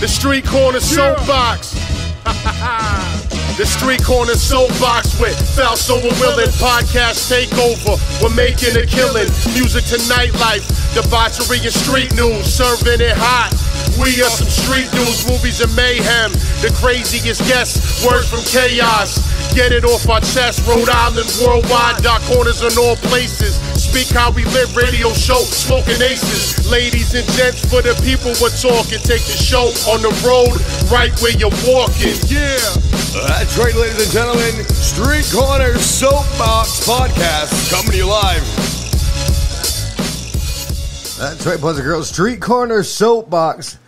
The street corner soapbox. the street corner soapbox with Falso and Willing podcast takeover. We're making a killing. Music to nightlife, debauchery and street news, serving it hot. We are some street news, movies and mayhem. The craziest guests, words from chaos. Get it off our chest, Rhode Island, worldwide, dark corners in all places. Speak how we live, radio show, smoking aces. Ladies and gents, for the people we're talking, take the show on the road, right where you're walking. Yeah. That's right, ladies and gentlemen. Street Corner Soapbox Podcast coming to you live. That's right, boys and girls. Street Corner Soapbox.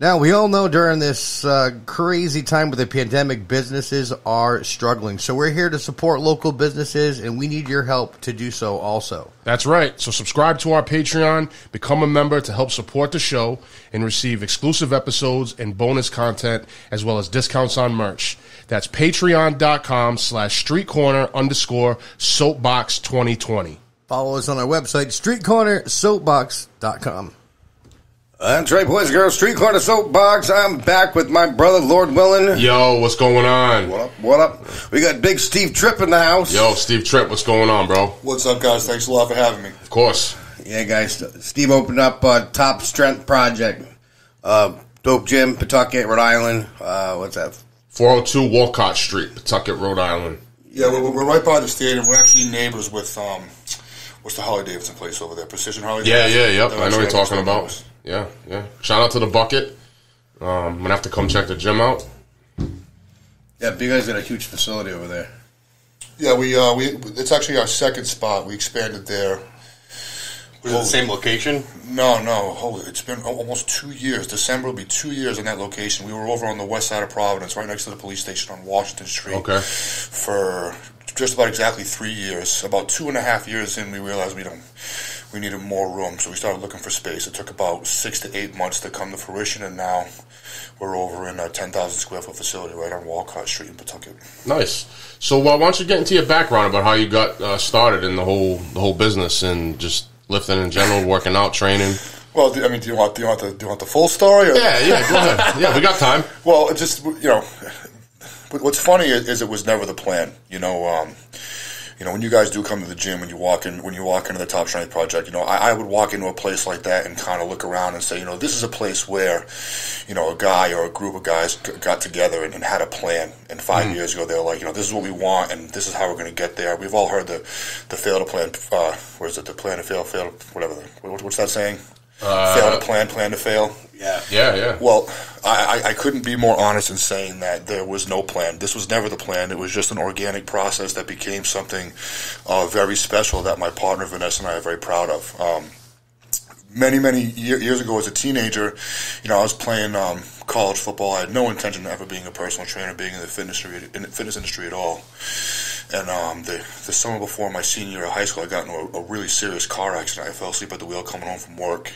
Now, we all know during this uh, crazy time with the pandemic, businesses are struggling. So, we're here to support local businesses, and we need your help to do so also. That's right. So, subscribe to our Patreon, become a member to help support the show, and receive exclusive episodes and bonus content, as well as discounts on merch. That's patreon.com slash street corner underscore soapbox 2020. Follow us on our website, streetcornersoapbox.com. That's right, boys and girls. Street Corner Soapbox. I'm back with my brother, Lord Willing. Yo, what's going on? What up? What up? We got Big Steve Tripp in the house. Yo, Steve Tripp, what's going on, bro? What's up, guys? Thanks a lot for having me. Of course. Yeah, guys. Steve opened up uh, Top Strength Project. Uh, Dope Gym, Pawtucket, Rhode Island. Uh, what's that? 402 Walcott Street, Pawtucket, Rhode Island. Yeah, we're, we're right by the stadium. We're actually neighbors with um, what's the Harley Davidson place over there? Precision Harley. Yeah, Davidson? yeah, yep. They're I know what you're talking next door to about. us. Yeah, yeah. Shout out to the bucket. Um, I'm gonna have to come check the gym out. Yeah, Big Guy's got a huge facility over there. Yeah, we uh, we it's actually our second spot. We expanded there. Was it the same location? No, no, holy! It's been almost two years. December will be two years in that location. We were over on the west side of Providence, right next to the police station on Washington Street. Okay. For just about exactly three years. About two and a half years in, we realized we don't. We needed more room, so we started looking for space. It took about six to eight months to come to fruition, and now we're over in a 10,000 square foot facility right on Walcott Street in Pawtucket. Nice. So, uh, why don't you get into your background about how you got uh, started in the whole the whole business and just lifting in general, working out, training? Well, I mean, do you want do you want the do you want the full story? Or? Yeah, yeah. Go ahead. Yeah, we got time. Well, it just you know, but what's funny is, is it was never the plan. You know, um, you know when you guys do come to the gym when you walk in when you walk into the Top Strength Project, you know, I, I would walk into a place like that and kind of look around and say, you know, this is a place where, you know, a guy or a group of guys g- got together and, and had a plan. And 5 years ago, they were like, you know, this is what we want and this is how we're going to get there. We've all heard the the fail to plan. Uh, what is it? The plan to fail, fail, whatever. What, what's that saying? Fail to plan, plan to fail. Yeah. Yeah, yeah. Well, I, I- I couldn't be more honest in saying that there was no plan. This was never the plan. It was just an organic process that became something uh, very special that my partner Vanessa and I are very proud of. Um, many, many year, years ago, as a teenager, you know, I was playing um, college football. I had no intention of ever being a personal trainer, being in the fitness industry, in the fitness industry at all. And um, the the summer before my senior year of high school, I got into a, a really serious car accident. I fell asleep at the wheel coming home from work.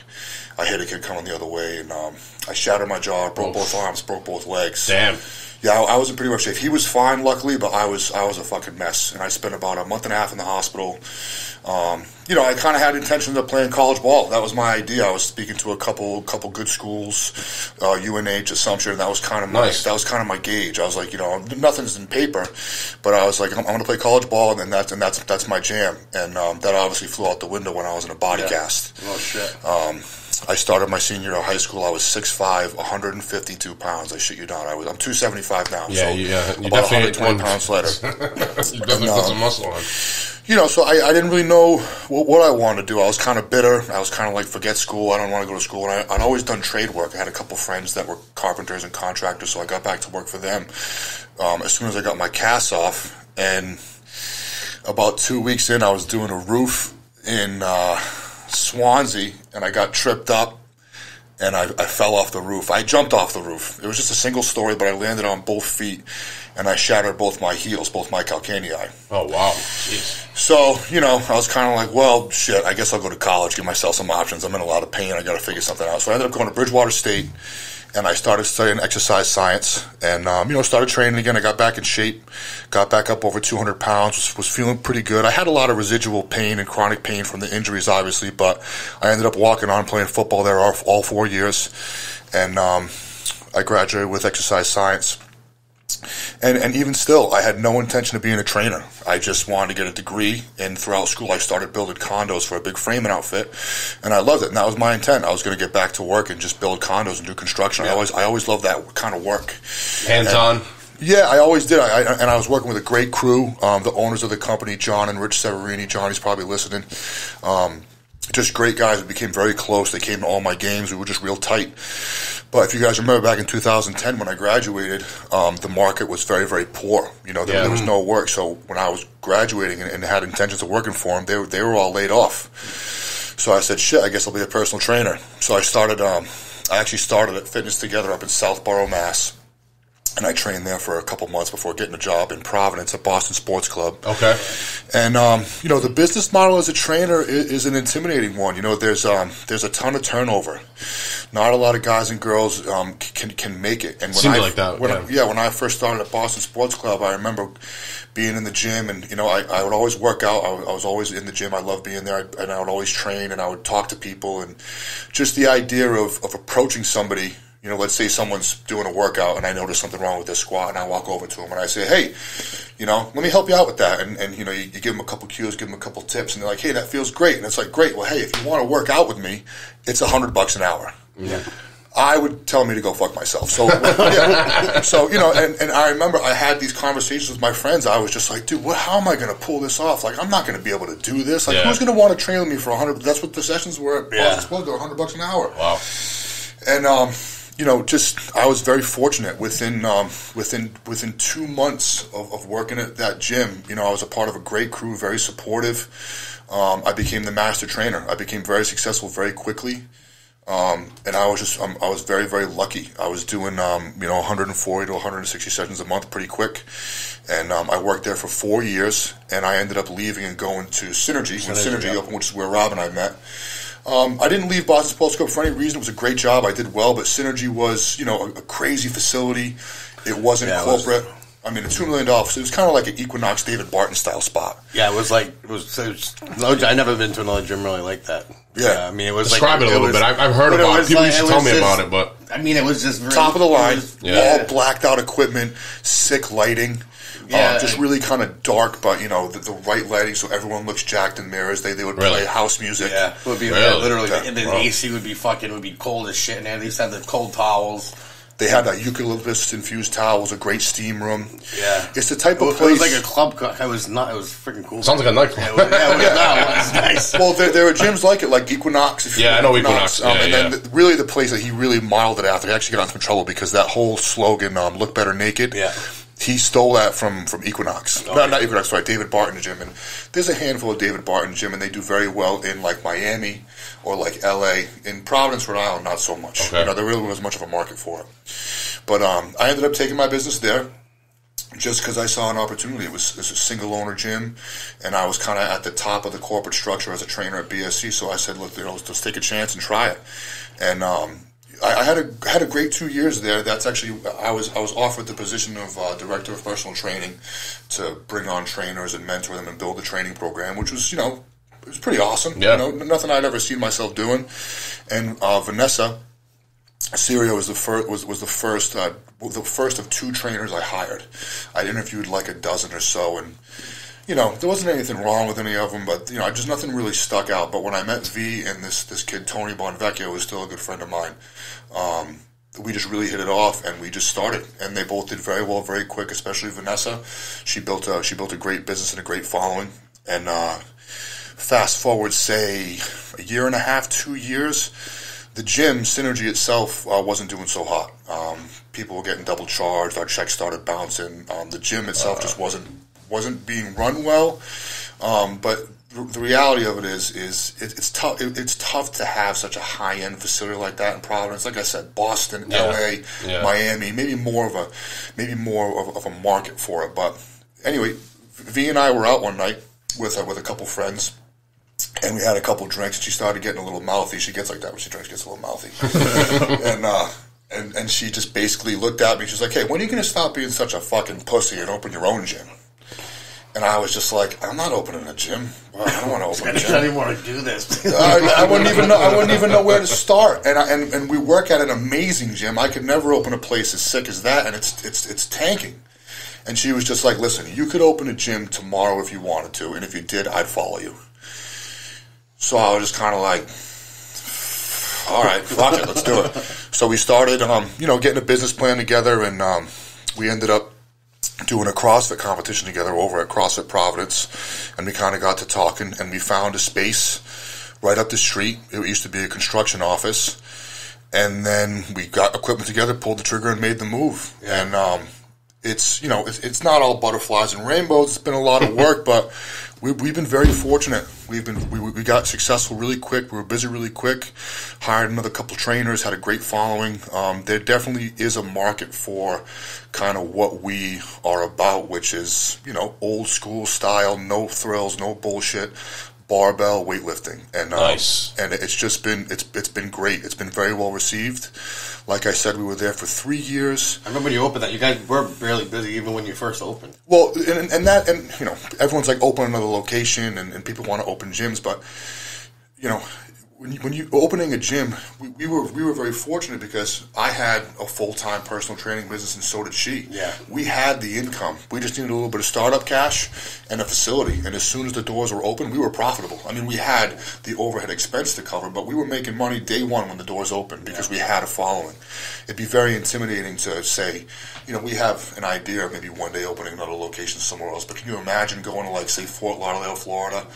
I hit a kid coming the other way, and um, I shattered my jaw, broke both arms, broke both legs. Damn. Yeah, I, I was in pretty rough shape. He was fine, luckily, but I was I was a fucking mess, and I spent about a month and a half in the hospital. Um, you know, I kind of had intentions of playing college ball. That was my idea. I was speaking to a couple couple good schools, uh, UNH, Assumption. And that was kind of my Nice. that was kind of my gauge. I was like, you know, nothing's in paper, but I was like, I'm, I'm going to play college ball, and then that's and that's that's my jam. And um, that obviously flew out the window when I was in a body cast. Oh shit. Um, I started my senior year of high school. I was 6'5", 152 pounds. I shit you not. I was I'm 275 now. Yeah, so yeah. You about 120 won. pounds lighter. You definitely put some muscle on. you know, so I, I didn't really know what, what I wanted to do. I was kind of bitter. I was kind of like, forget school. I don't want to go to school. And I, I'd always done trade work. I had a couple friends that were carpenters and contractors, so I got back to work for them um, as soon as I got my cast off. And about two weeks in, I was doing a roof in uh, Swansea, and I got tripped up and I, I fell off the roof. I jumped off the roof. It was just a single story, but I landed on both feet, and I shattered both my heels, both my calcanei. Oh wow. Jeez. So, you know, I was kind of like, well, shit, I guess I'll go to college, give myself some options. I'm in a lot of pain. I got to figure something out. So I ended up going to Bridgewater State, and I started studying exercise science and, um, you know, started training again. I got back in shape, got back up over 200 pounds, was, was feeling pretty good. I had a lot of residual pain and chronic pain from the injuries, obviously, but I ended up walking on playing football there all, all four years. And, um, I graduated with exercise science. And, and even still, I had no intention of being a trainer. I just wanted to get a degree. And throughout school, I started building condos for a big framing outfit, and I loved it. And that was my intent. I was going to get back to work and just build condos and do construction. I always, I always loved that kind of work. Hands on. Yeah, I always did. I, I, and I was working with a great crew. Um, the owners of the company, John and Rich Severini. Johnny's probably listening. Um, just great guys. We became very close. They came to all my games. We were just real tight. But if you guys remember back in 2010 when I graduated, um, the market was very, very poor. You know, there, Yeah. there was no work. So when I was graduating and, and had intentions of working for them, they, were- they were all laid off. So I said, shit, I guess I'll be a personal trainer. So I started, um, I actually started at Fitness Together up in Southborough, Mass. And I trained there for a couple months before getting a job in Providence at Boston Sports Club. Okay. And um, you know, the business model as a trainer is, is an intimidating one. You know, there's um, there's a ton of turnover. Not a lot of guys and girls um, can can make it. And when Seemed I, like that, When yeah. I, yeah, when I first started at Boston Sports Club, I remember being in the gym, and you know, I, I would always work out. I, I was always in the gym. I loved being there, I, and I would always train, and I would talk to people, and just the idea of of approaching somebody. You know, let's say someone's doing a workout and I notice something wrong with their squat, and I walk over to them and I say, "Hey, you know, let me help you out with that." And, and you know, you, you give them a couple cues, give them a couple tips, and they're like, "Hey, that feels great." And it's like, "Great. Well, hey, if you want to work out with me, it's a hundred bucks an hour." Yeah. I would tell me to go fuck myself. So, yeah. so you know, and, and I remember I had these conversations with my friends. I was just like, dude, what? How am I going to pull this off? Like, I'm not going to be able to do this. Like, Yeah. who's going to want to train me for a hundred? That's what the sessions were at Yeah. Sports. They're a hundred bucks an hour. Wow. And um, you know, just I was very fortunate within um, within within two months of, of working at that gym. You know, I was a part of a great crew, very supportive. Um, I became the master trainer. I became very successful very quickly. Um, and I was just, um, I was very, very lucky. I was doing, um, you know, 140 to 160 sessions a month pretty quick. And um, I worked there for four years, and I ended up leaving and going to Synergy, when Synergy opened, which is where Rob and I met. Um, I didn't leave Boston Sports Club for any reason. It was a great job. I did well, but Synergy was, you know, a, a crazy facility. It wasn't Yeah, it was- corporate. I mean, a two million dollar. So It was kind of like an Equinox David Barton style spot. Yeah, it was like it was. It was no, I never been to another gym really like that. Yeah. I mean it was Describe like, it a little was- bit. I've, I've heard but about it. People like- used to tell was me about it, but I mean, it was just very, top of the line, was- Yeah. all blacked out equipment, sick lighting, Yeah. um, just really kind of dark, but you know the, the right lighting, so everyone looks jacked in mirrors. They they would Really? play house music. Yeah, it would be Really? yeah, literally, Yeah. and the Wow. AC would be fucking would be cold as shit, and they used to have the cold towels. They had a eucalyptus infused towels, a great steam room. Yeah, It's the type it of place. it was like a club. co- It was not. It was freaking cool. sounds like a nightclub. Yeah, it was, yeah, it was, no, it was nice. well, there, there are gyms like it, like Equinox. If you Yeah, I know Equinox. Um, Yeah, and then the, really the place that he really modeled it after. He actually got into some trouble because that whole slogan, um, "Look better naked." Yeah. He stole that from from Equinox. Oh, no, not Equinox. Sorry, David Barton gym. And there's a handful of David Barton gym, and they do very well in like Miami or like L.A. In Providence, Rhode Island, not so much. Okay. You know, there really wasn't much of a market for it. But um, I ended up taking my business there just because I saw an opportunity. It was, it was a single owner gym, and I was kind of at the top of the corporate structure as a trainer at BSC. So I said, "Look, you know, let's, let's take a chance and try it." And um, I, I had a had a great two years there. That's actually I was I was offered the position of uh, director of personal training to bring on trainers and mentor them and build a training program, which was you know it was pretty awesome. Yeah. You know, nothing I'd ever seen myself doing. And uh, Vanessa. Syria was the first was, was the first uh, the first of two trainers I hired. I interviewed like a dozen or so, and you know there wasn't anything wrong with any of them, but you know just nothing really stuck out. But when I met V and this this kid Tony Bonvecchio, who was still a good friend of mine, um, we just really hit it off, and we just started. And they both did very well, very quick. Especially Vanessa, she built a she built a great business and a great following. And uh, fast forward, say a year and a half, two years the gym synergy itself uh, wasn't doing so hot. Um, people were getting double charged. Our checks started bouncing. Um, the gym itself just wasn't wasn't being run well. Um, but the, reality of it is is it, it's tough. It, it's tough to have such a high end facility like that in Providence. Like I said, Boston, Yeah. L.A., Yeah. Miami, maybe more of a maybe more of, of a market for it. But anyway, V and I were out one night with uh, with a couple friends and we had a couple drinks. And she started getting a little mouthy. She gets like that when she drinks, gets a little mouthy. and uh, and and she just basically looked at me. She's like, "Hey, when are you going to stop being such a fucking pussy and open your own gym?" And I was just like, I'm not opening a gym. I don't want to open a gym. I don't even want to do this. I, I wouldn't even know. I wouldn't even know where to start. And, I, and and we work at an amazing gym. I could never open a place as sick as that, and it's it's it's tanking. And she was just like, "Listen, you could open a gym tomorrow if you wanted to, and if you did, I'd follow you." So I was just kind of like, "All right, fuck it, let's do it." So we started, um, you know, getting a business plan together, and um, we ended up doing a CrossFit competition together over at CrossFit Providence, and we kind of got to talking, and we found a space right up the street. It used to be a construction office, and then we got equipment together, pulled the trigger, and made the move. And um, it's you know it's, it's not all butterflies and rainbows. It's been a lot of work, but we, we've been very fortunate. We've been we, we got successful really quick. We were busy really quick. Hired another couple trainers. Had a great following. Um, there definitely is a market for kind of what we are about, which is you know old school style, no thrills, no bullshit. Barbell weightlifting, and um, Nice. and it's just been it's it's been great. It's been very well received. Like I said, we were there for three years. I remember when you opened that. You guys were barely busy even when you first opened. Well, and, and that, and you know, everyone's like open another location, and, and people want to open gyms, but you know, when you, when you opening a gym, we, we were we were very fortunate because I had a full time personal training business, and so did she. Yeah. we had the income. We just needed a little bit of startup cash and a facility, and as soon as the doors were open, we were profitable. I mean, we had the overhead expense to cover, but we were making money day one when the doors opened because we had a following. It'd be very intimidating to say, you know, we have an idea of maybe one day opening another location somewhere else, but can you imagine going to like say Fort Lauderdale, Florida?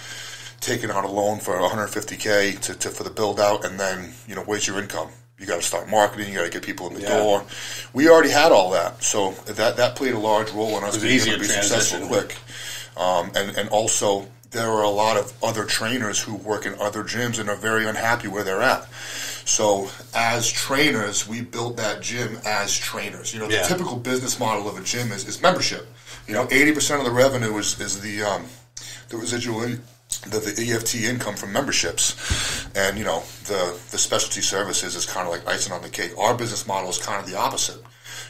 Taking out a loan for 150k to, to for the build out, and then you know where's your income? You got to start marketing. You got to get people in the Yeah. door. We already had all that, so that that played a large role in us being able to be transition. successful quick. Um, and and also there are a lot of other trainers who work in other gyms and are very unhappy where they're at. So as trainers, we built that gym as trainers. You know, the Yeah. typical business model of a gym is, is membership. You know, eighty percent of the revenue is is the um, the residual the, the EFT income from memberships, and you know the the specialty services is kind of like icing on the cake. Our business model is kind of the opposite.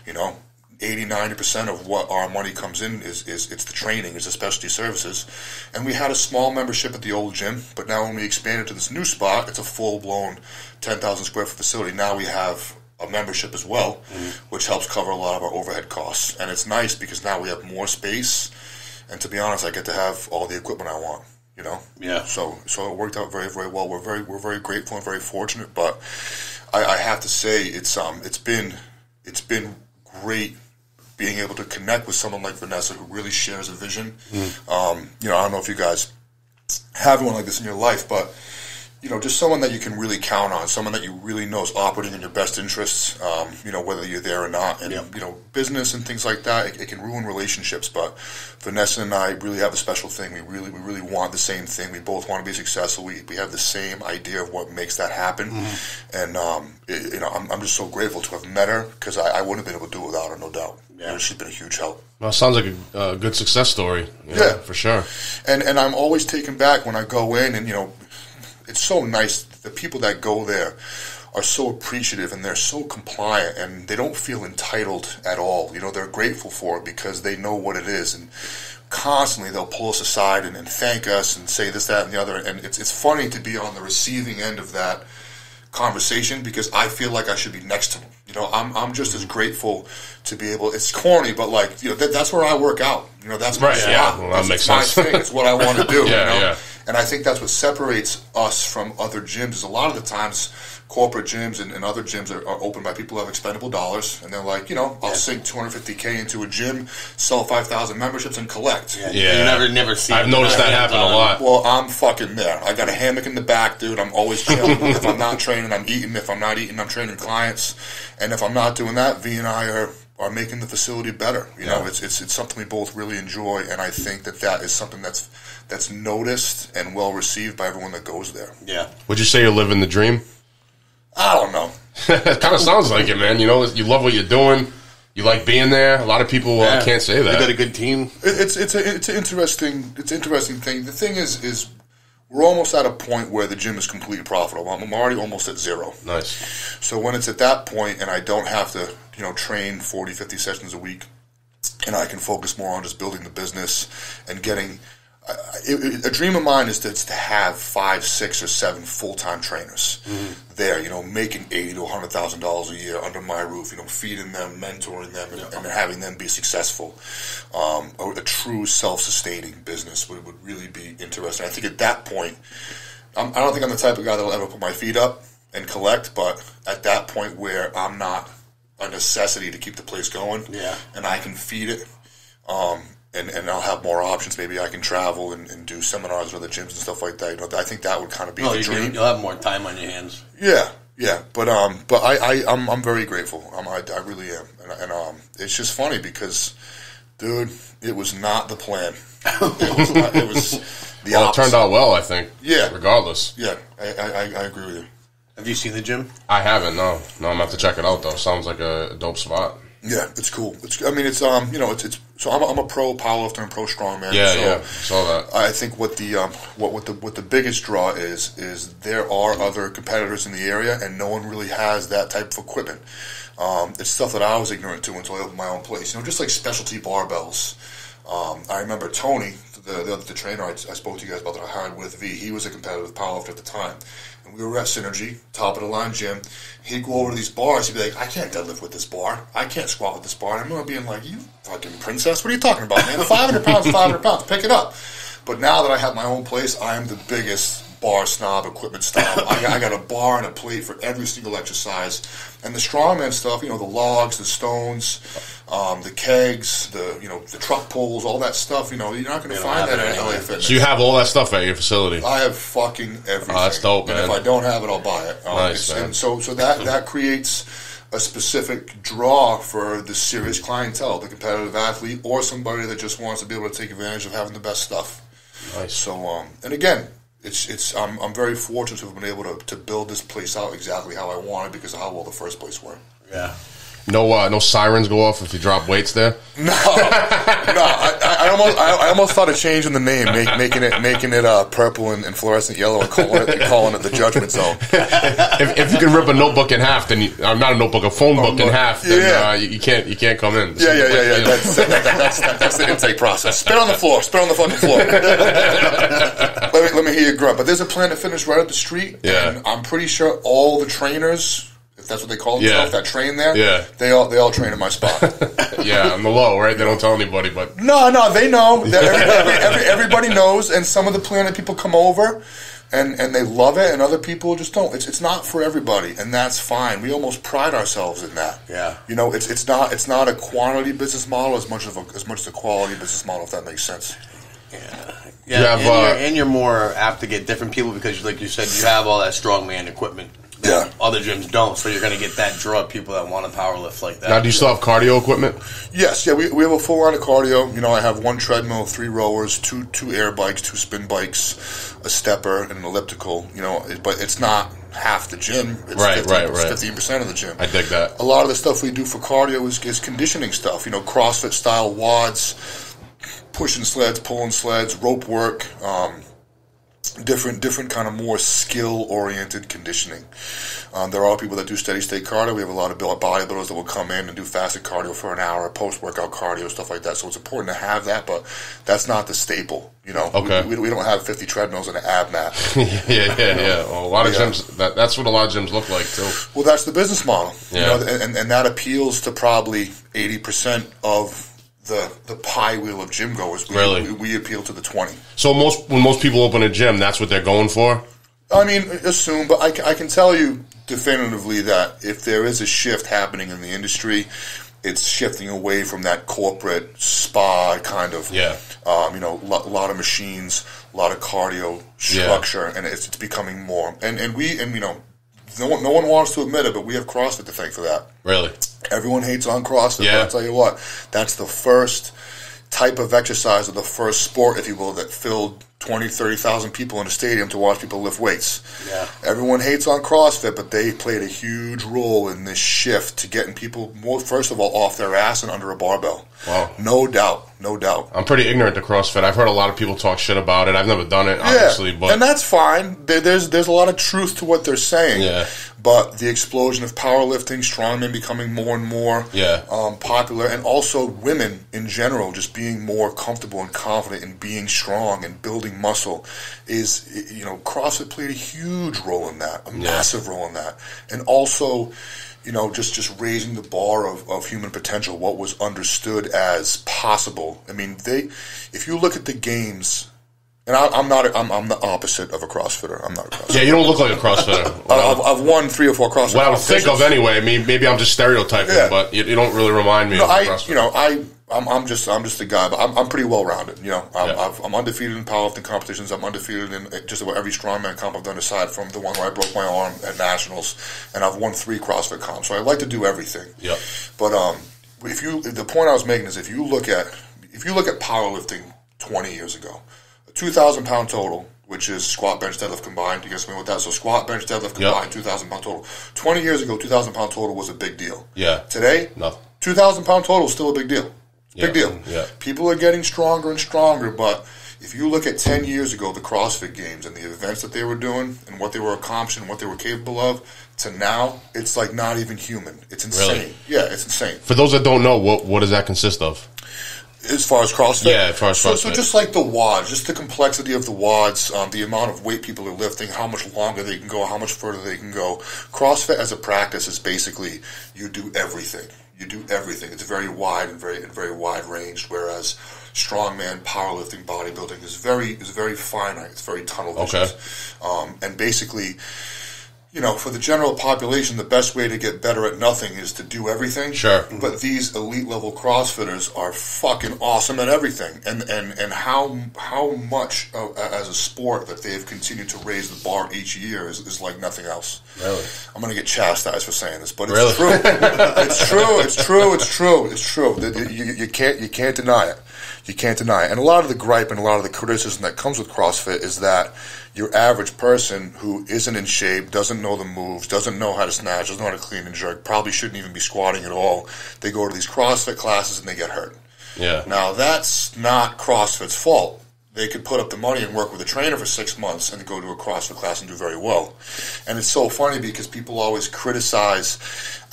You know, 80 90 percent of what our money comes in is, is it's the training, it's the specialty services, and we had a small membership at the old gym, but now when we expanded to this new spot, it's a full blown ten thousand square foot facility. Now we have a membership as well, mm-hmm. which helps cover a lot of our overhead costs, and it's nice because now we have more space. And to be honest, I get to have all the equipment I want. You know. Yeah. So so it worked out very very well. We're very we're very grateful and very fortunate. But I, I have to say it's um it's been it's been great being able to connect with someone like Vanessa who really shares a vision. Um, you know, I don't know if you guys have one like this in your life, but you know, just someone that you can really count on, someone that you really know is operating in your best interests. Um, you know, whether you're there or not, and you know, business and things like that, it, it can ruin relationships. But Vanessa and I really have a special thing. We really, we really want the same thing. We both want to be successful. We, we have the same idea of what makes that happen. And um, it, you know, I'm, I'm just so grateful to have met her because I, I wouldn't have been able to do it without her, no doubt. You know, she's been a huge help. Well, sounds like a uh, good success story. know, Yeah. for sure. and and I'm always taken back when I go in, and you know, it's so nice. The people that go there are so appreciative, and they're so compliant, and they don't feel entitled at all. You know, they're grateful for it because they know what it is, and constantly they'll pull us aside and, and thank us and say this, that, and the other. And it's it's funny to be on the receiving end of that conversation because I feel like I should be next to them. You know, I'm I'm just as mm-hmm. grateful to be able. It's corny, but like you know, that, that's where I work out. You know, that's my Right, spot. yeah. Well, that That's- makes my sense. thing. It's what I want to do. Yeah, you know? yeah. And I think that's what separates us from other gyms. Is a lot of the times corporate gyms and, and other gyms are, are opened by people who have expendable dollars, and they're like, you know, I'll sink 250k into a gym, sell 5,000 memberships, and collect. Yeah. You never, never see. I've noticed that Hands happen a um, lot. Well, I'm fucking there. I got a hammock in the back, dude. I'm always chilling. if I'm not training, I'm eating. If I'm not eating, I'm training clients. And if I'm not doing that, V and I are are making the facility better. You know, it's it's it's something we both really enjoy, and I think that that is something that's that's noticed and well received by everyone that goes there. Yeah. Would you say you're living the dream? I don't know. it kind of sounds like it, man. You know, you love what you're doing. You like being there. A lot of people uh, Yeah. can't say that. You got a good team. It- It's it's a it's an interesting it's an interesting thing. The thing is is we're almost at a point where the gym is completely profitable. I'm I'm already almost at zero. Nice. So when it's at that point and I don't have to, you know, train 40, 50 sessions a week, and I can focus more on just building the business and getting. I- I- a dream of mine is to, to have five, six, or seven full time trainers there. You know, making eighty to hundred thousand dollars a year under my roof. You know, feeding them, mentoring them, and, and having them be successful. Um, a, a true self sustaining business would, would really be interesting. I think at that point, I'm, I don't think I'm the type of guy that will ever put my feet up and collect. But at that point where I'm not a necessity to keep the place going, Yeah. and I can feed it. Um, and, and I'll have more options. Maybe I can travel and, and do seminars at other gyms and stuff like that. You know, I think that would kind of be Oh, the you dream. can, you'll have more time on your hands. Yeah, yeah, but um, but I, I I'm I'm very grateful. Um, I, I really am, and, and um, it's just funny because, dude, it was not the plan. it was, it was the Well, it turned out well, I think. Yeah. Regardless, Yeah, I, I, I I agree with you. Have you seen the gym? I haven't. No, no. I'm gonna have to check it out though. Sounds like a dope spot. Yeah, it's cool. It's I mean it's um you know it's it's so I'm a, I'm a pro powerlifter and pro strongman. Yeah, so yeah. Saw that. I think what the um, what what the what the biggest draw is is there are other competitors in the area, and no one really has that type of equipment. Um, it's stuff that I was ignorant to until I opened my own place. You know, just like specialty barbells. Um, I remember Tony, the, the the trainer I, I spoke to you guys about that I hired with V. He was a competitive powerlifter at the time, and we were at Synergy, top of the line gym. He'd go over to these bars. He'd be like, "I can't deadlift with this bar. I can't squat with this bar." And I remember being like, "You fucking princess, what are you talking about, man? Five hundred pounds, five hundred pounds. Pick it up." But now that I have my own place, I am the biggest bar snob equipment snob. I, I got a bar and a plate for every single exercise. And the strongman stuff, you know, the logs, the stones, um, the kegs, the you know, the truck pulls, all that stuff. You know, you're not going to find that it at LA. Fitness. So you have all that stuff at your facility. I have fucking everything. Oh, that's dope, And if I don't have it, I'll buy it. Um, Nice, man. And so, so that that creates a specific draw for the serious clientele, the competitive athlete, or somebody that just wants to be able to take advantage of having the best stuff. Nice. So, um, and again, it's it's I'm, I'm very fortunate to have been able to, to build this place out exactly how I wanted because of how well the first place went. Yeah. No, uh, no sirens go off if you drop weights there. No, no, I, I- almost, I, I almost thought of changing the name, make, making it, making it uh, purple and, and fluorescent yellow, and calling it, calling it the Judgment Zone. If, if you can rip a notebook in half, then you, uh, not a notebook, a phone book in half, then Yeah. uh, you, you can't you can't come in. Yeah, yeah, yeah, yeah. That's, that, that, that's, that, that's the intake process. Spit on the floor. Spit on the fucking floor. let, me, let me hear you grunt. But there's a plan to finish right up the street. Yeah. And I'm pretty sure all the trainers, if that's what they call themselves, Yeah. that train there, Yeah. they all they all train in my spot. yeah, on the low, right? They don't tell anybody, but no, no, they know. They're- Every, every, every, everybody knows. And some of the Planet people come over. And, and they love it, and other people just don't. It's, it's not for everybody, and that's fine. We almost pride ourselves in that. Yeah. You know, it's it's not it's not a quantity business model as much of a, as much as a quality business model, if that makes sense. Yeah, You have, and, uh, you're, and you're more apt to get different people because, like you said, you have all that strongman equipment. That Yeah. Other gyms don't, so you're going to get that draw of people that want to power lift like that. now do you still have cardio equipment? Yes, yeah, we, we have a full line of cardio. You know, I have one treadmill, three rowers, two two air bikes, two spin bikes, a stepper, and an elliptical. You know, it, but it's not half the gym. It's Right, 15, right, it's right. Fifteen percent of the gym. I dig that. A lot of the stuff we do for cardio is, is conditioning stuff. You know, CrossFit style WODs, pushing sleds, pulling sleds, rope work. Um, different different kind of more skill oriented conditioning. Um, there are people that do steady state cardio. We have a lot of bodybuilders that will come in and do fasted cardio for an hour, post workout cardio, stuff like that. So it's important to have that, but that's not the staple. You know, Okay. we, we, we don't have 50 treadmills and an ab mat. yeah, yeah, yeah. Well, a lot of Yeah. gyms. That, that's what a lot of gyms look like too. well, that's the business model. Yeah. You know, and, and that appeals to probably 80% of the the pie wheel of gym goers. We, Really? we, we appeal to the 20. So most when most people open a gym, that's what they're going for. I mean, assume, but I, I can tell you definitively that if there is a shift happening in the industry, it's shifting away from that corporate spa kind of, Yeah. um, you know, a lot, lot of machines, a lot of cardio structure, and it's, it's becoming more. And and we and you know, no one no one wants to admit it, but we have CrossFit to thank for that. Really? Everyone hates on CrossFit, Yeah. but I'll tell you what, that's the first type of exercise or the first sport, if you will, that filled 20, 30,000 people in a stadium to watch people lift weights. Yeah. Everyone hates on CrossFit, but they played a huge role in this shift to getting people, more, first of all, off their ass and under a barbell. Wow. No doubt, no doubt. I'm pretty ignorant to CrossFit. I've heard a lot of people talk shit about it. I've never done it, obviously, but and that's fine. There, there's there's a lot of truth to what they're saying. Yeah. but the explosion of powerlifting, strongmen becoming more and more Yeah. um, popular, and also women in general just being more comfortable and confident in being strong and building muscle is, you know, CrossFit played a huge role in that, a massive role in that, and also. You know, just, just raising the bar of, of human potential, what was understood as possible. I mean, they, if you look at the games, and I, I'm not, I'm, I'm the opposite of a CrossFitter. I'm not a CrossFitter. Yeah, you don't look like a CrossFitter. I've, I've won three or four CrossFit. what I would think of anyway. I mean, maybe I'm just stereotyping, Yeah. but you, you don't really remind me No, of I, you know, I, I'm, I'm just, I'm just a guy, but I'm, I'm pretty well rounded. You know, I'm, Yeah. I've, I'm undefeated in powerlifting competitions. I'm undefeated in just about every strongman comp I've done, aside from the one where I broke my arm at nationals, and I've won three CrossFit comps. So I like to do everything. Yep. But um, if you, the point I was making is, if you look at, if you look at powerlifting 20 years ago, a 2,000 pound total. Which is squat, bench, deadlift combined. You guys familiar with that? So squat, bench, deadlift Yep. combined, 2,000 pound total. 20 years ago, 2,000 pound total was a big deal. Yeah. Today, No. 2,000 pound total is still a big deal. Big Yeah, deal. yeah. People are getting stronger and stronger, but if you look at 10 years ago, the CrossFit Games and the events that they were doing and what they were accomplishing, what they were capable of, to now, it's like not even human. It's insane. Really? Yeah, it's insane. For those that don't know, what what does that consist of? As far as CrossFit? Yeah, as far as so, so just like the WODs, just the complexity of the WODs, um, the amount of weight people are lifting, how much longer they can go, how much further they can go. CrossFit as a practice is basically you do everything. You do everything. It's very wide and very and very wide ranged. Whereas strongman, powerlifting, bodybuilding is very is very finite. It's very tunnel vision. Okay. Um, and basically, you know, for the general population, the best way to get better at nothing is to do everything. Sure. But these elite level CrossFitters are fucking awesome at everything, and and and how how much uh, as a sport that they've continued to raise the bar each year is, is like nothing else. Really? I'm gonna get chastised for saying this, but it's Really? true. it's true. It's true. It's true. It's true. You, you can't you can't deny it. You can't deny it. And a lot of the gripe and a lot of the criticism that comes with CrossFit is that your average person who isn't in shape, doesn't know the moves, doesn't know how to snatch, doesn't know how to clean and jerk, probably shouldn't even be squatting at all. They go to these CrossFit classes and they get hurt. Yeah. Now that's not CrossFit's fault. They could put up the money and work with a trainer for six months and go to a CrossFit class and do very well. And it's so funny because people always criticize,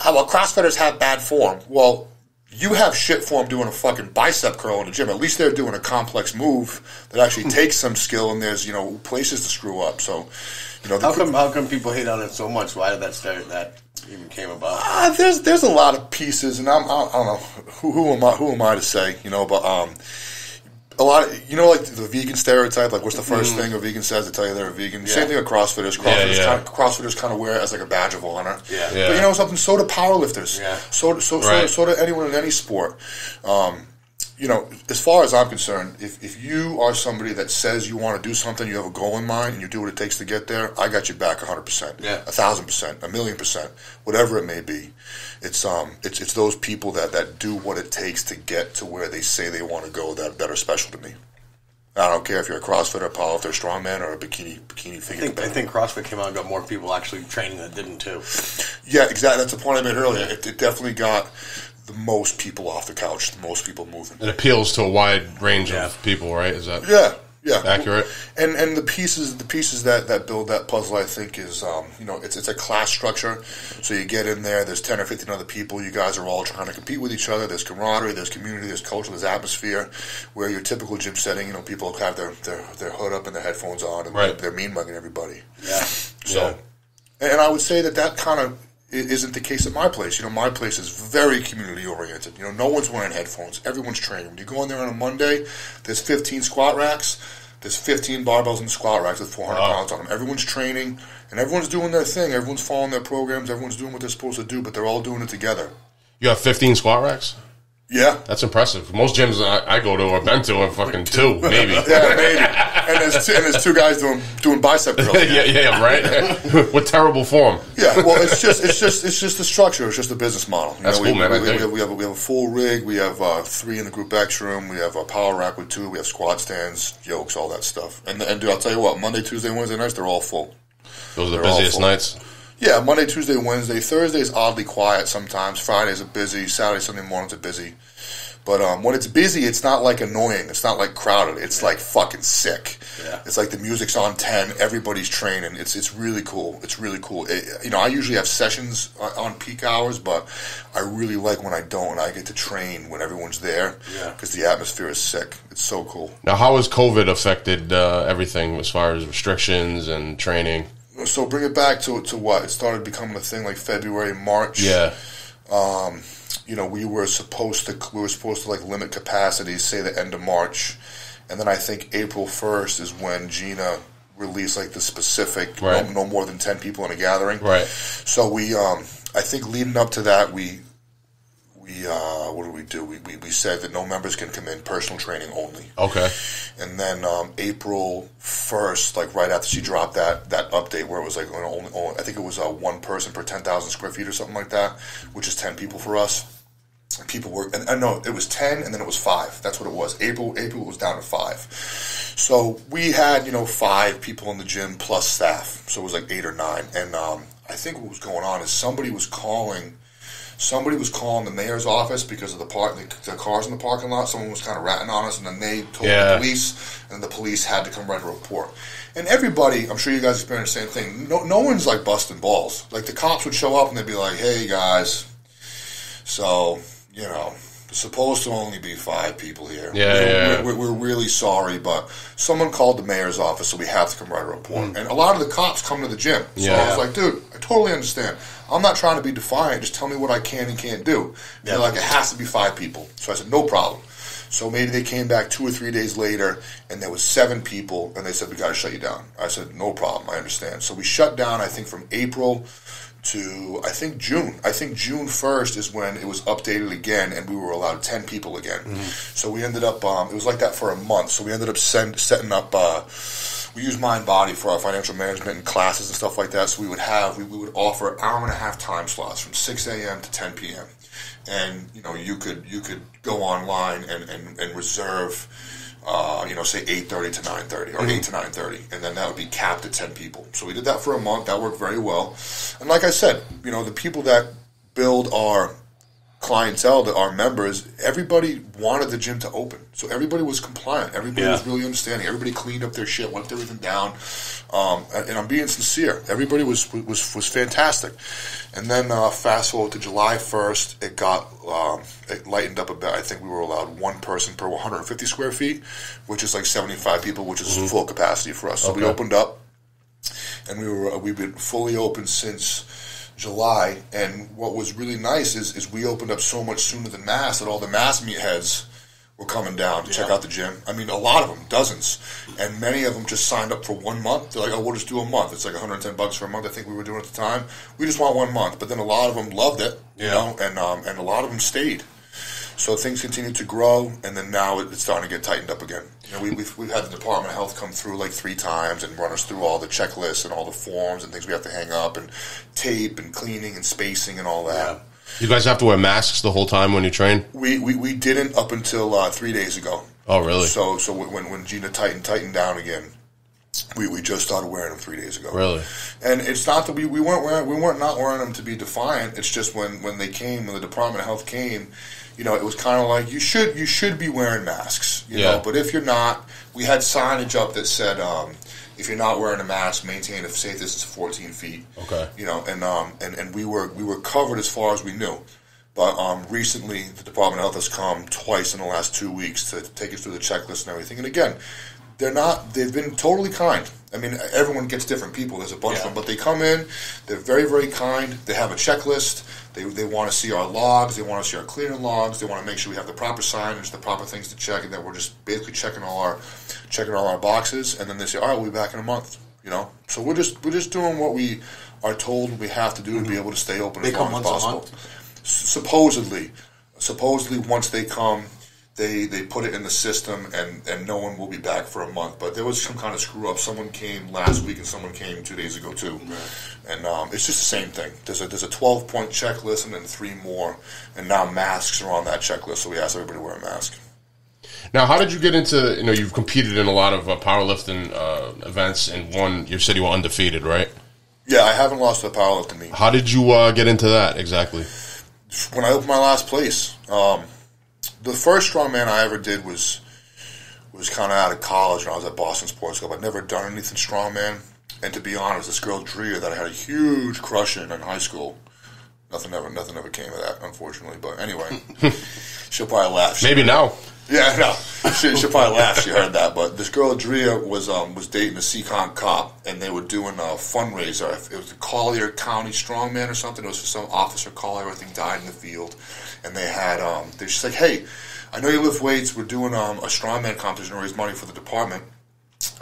oh, well, CrossFitters have bad form. Well, you have shit for form doing a fucking bicep curl in the gym. At least they're doing a complex move that actually takes some skill and there's, you know, places to screw up. So, you know, How come? How come people hate on it so much? Why did that start? That even came about? Uh, there's there's a lot of pieces, and I'm, I, I don't know who, who am I who am I to say, you know, but um, a lot of you know like the vegan stereotype, like what's the 1st thing a vegan says to tell you they're a vegan. Same thing with CrossFitters. CrossFitters, yeah. Kind of, CrossFitters kind of wear it as like a badge of honor. Yeah. Yeah. But you know something? So do powerlifters. Yeah. So so so, Right. do- so do anyone in any sport. Um, you know, as far as I'm concerned, if, if you are somebody that says you want to do something, you have a goal in mind, and you do what it takes to get there, I got you back 100%. Yeah. A thousand percent, a million percent, whatever it may be. It's um, it's it's those people that, that do what it takes to get to where they say they want to go that, that are special to me. I don't care if you're a CrossFitter, a powerlifter, strongman, or a bikini bikini figure. I think, I think CrossFit came out and got more people actually training that didn't too. Yeah, exactly. That's the point I made earlier. It, it definitely got the most people off the couch, the most people moving. It appeals to a wide range Yeah. of people, right? Is that Yeah, yeah, accurate? And and the pieces the pieces that, that build that puzzle, I think, is um, you know it's it's a class structure. So you get in there. There's ten or fifteen other people. You guys are all trying to compete with each other. There's camaraderie. There's community. There's culture. There's atmosphere. Where your typical gym setting, you know, people have their their, their hood up and their headphones on, and Right. they're, they're mean mugging everybody. Yeah. So, and I would say that that kind of i- isn't the case at my place. You know, my place is very community oriented. You know, no one's wearing headphones. Everyone's training. When you go in there on a Monday, there's 15 squat racks. There's 15 barbells in the squat racks with 400 Wow. pounds on them. Everyone's training, and everyone's doing their thing. Everyone's following their programs. Everyone's doing what they're supposed to do, but they're all doing it together. You have 15 squat racks? Yeah. That's impressive. Most gyms I, I go to or been to are fucking two, maybe. Yeah, maybe. and, there's two, and there's two guys doing doing bicep curls. yeah, yeah, right. With terrible form. Yeah, well, it's just it's just it's just the structure. It's just the business model. You That's we, cool, man. We, we, have, we have a, we have a full rig. We have uh, three in the group X room. We have a power rack with two. We have squat stands, yokes, all that stuff. And and dude, I'll tell you what, Monday, Tuesday, Wednesday nights they're all full. Those are the They're busiest nights. Yeah, Monday, Tuesday, Wednesday. Thursday is oddly quiet sometimes. Fridays are busy. Saturday, Sunday mornings are busy. But um, when it's busy, it's not like annoying. It's not like crowded. It's like fucking sick. Yeah. It's like the music's on ten. Everybody's training. It's it's really cool. It's really cool. It, you know, I usually have sessions on- on peak hours, but I really like when I don't. and I get to train when everyone's there Yeah. because the atmosphere is sick. It's so cool. Now, how has COVID affected uh, everything as far as restrictions and training? So bring it back to to what it started becoming a thing like February, March. Yeah, Um, you know, we were supposed to we were supposed to like limit capacities, say the end of March, and then I think April first is when Gina released like the specific Right. no, no more than ten people in a gathering. right. So we, um, I think leading up to that, we we uh, what did we do? We, we we said that no members can come in, personal training only. Okay. And then um, April first, like right after she dropped that that update, where it was like only, only I think it was uh, one person per ten thousand square feet or something like that, which is ten people for us. People were, and, and no, it was ten, and then it was five. That's what it was. April, April was down to five. So we had, you know, five people in the gym plus staff. So it was like eight or nine. And um, I think what was going on is somebody was calling somebody was calling the mayor's office because of the park, the, the cars in the parking lot. Someone was kind of ratting on us, and then they told Yeah. the police, and the police had to come write a report. And everybody, I'm sure you guys experienced the same thing. No, no one's like busting balls. Like the cops would show up and they'd be like, "Hey guys, so you know." Supposed to only be five people here. Yeah, we're, yeah. We're, we're really sorry, but someone called the mayor's office, so we have to come write a report. Hmm. And a lot of the cops come to the gym. So Yeah. I was like, dude, I totally understand. I'm not trying to be defiant. Just tell me what I can and can't do. They're like, it has to be five people. So I said, no problem. So maybe they came back two or three days later, and there was seven people, and they said, we got to shut you down. I said, no problem. I understand. So we shut down, I think, from April to I think June. I think June first is when it was updated again, and we were allowed ten people again. So we ended up. Um, it was like that for a month. So we ended up send, setting up. Uh, we use Mindbody for our financial management and classes and stuff like that. So we would have we, we would offer hour and a half time slots from six a.m. to ten p.m. And you know you could you could go online and and, and reserve. Uh, you know, say eight thirty to nine thirty, or eight to nine thirty, and then that would be capped at ten people. So we did that for a month. That worked very well. And like I said, you know, the people that build our clientele, that our members, everybody wanted the gym to open. So everybody was compliant. Everybody Yeah. was really understanding. Everybody cleaned up their shit, wiped everything down. Um, and, and I'm being sincere. Everybody was was was fantastic. And then uh, fast forward to July 1st, it got um, it lightened up a bit. I think we were allowed one person per 150 square feet, which is like 75 people, which is full capacity for us. So we opened up and we were we've been fully open since July. And what was really nice is is we opened up so much sooner than Mass that all the Mass meatheads were coming down to check out the gym. I mean, a lot of them, dozens, and many of them just signed up for one month. They're like, "Oh, we'll just do a month." It's like 110 bucks for a month. I think we were doing at the time. We just want one month, but then a lot of them loved it, you Yeah. know, and um, and a lot of them stayed. So things continued to grow, and then now it's starting to get tightened up again. You know, we, we've, we've had the Department of Health come through like three times and run us through all the checklists and all the forms and things we have to hang up and tape and cleaning and spacing and all that. Yeah. You guys have to wear masks the whole time when you train. We, we, we didn't up until uh, three days ago. Oh, really? So so when when Gina tightened tightened down again, we, we just started wearing them three days ago. Really? And it's not that we, we weren't wearing we weren't not wearing them to be defiant. It's just when, when they came when the Department of Health came, you know, it was kind of like you should you should be wearing masks, you Yeah. know. But if you're not, we had signage up that said um, if you're not wearing a mask, maintain a safe distance of 14 feet. Okay. You know, and um and, and we were we were covered as far as we knew. But um, recently, the Department of Health has come twice in the last two weeks to take us through the checklist and everything. And again, they're not. They've been totally kind. I mean, everyone gets different people. There's a bunch Yeah. of them, but they come in. They're very, very kind. They have a checklist. They, they want to see our logs. They want to see our cleaning logs. They want to make sure we have the proper signage, the proper things to check, and that we're just basically checking all our checking all our boxes. And then they say, "All right, we'll be back in a month." You know, so we're just we're just doing what we are told we have to do to be mm-hmm. able to stay open They as come long as once a possible month? supposedly, supposedly once they come, they they put it in the system and and no one will be back for a month. But there was some kind of screw up. Someone came last week and someone came two days ago too, and um, it's just the same thing. There's a there's a 12 point checklist and then three more, and now masks are on that checklist. So we asked everybody to wear a mask. Now, how did you get into? You know, you've competed in a lot of uh, powerlifting uh, events, and one you said you were undefeated, right? Yeah, I haven't lost the powerlifting meet. How did you uh, get into that exactly? when I opened my last place, um, the first strongman I ever did was was kind of out of college when I was at Boston Sports Club. I'd never done anything strongman, and to be honest, this girl Drea that I had a huge crush in in high school. Nothing ever, nothing ever came of that, unfortunately. But anyway, she'll probably laugh. Maybe now. yeah, no, she, she'll probably laugh. She heard that, but this girl Drea was um, was dating a Seekonk cop, and they were doing a fundraiser. It was the Collier County Strongman or something. It was for some officer Collier, I think, died in the field, and they had um, they just like, hey, I know you lift weights. We're doing um, a strongman competition to raise money for the department,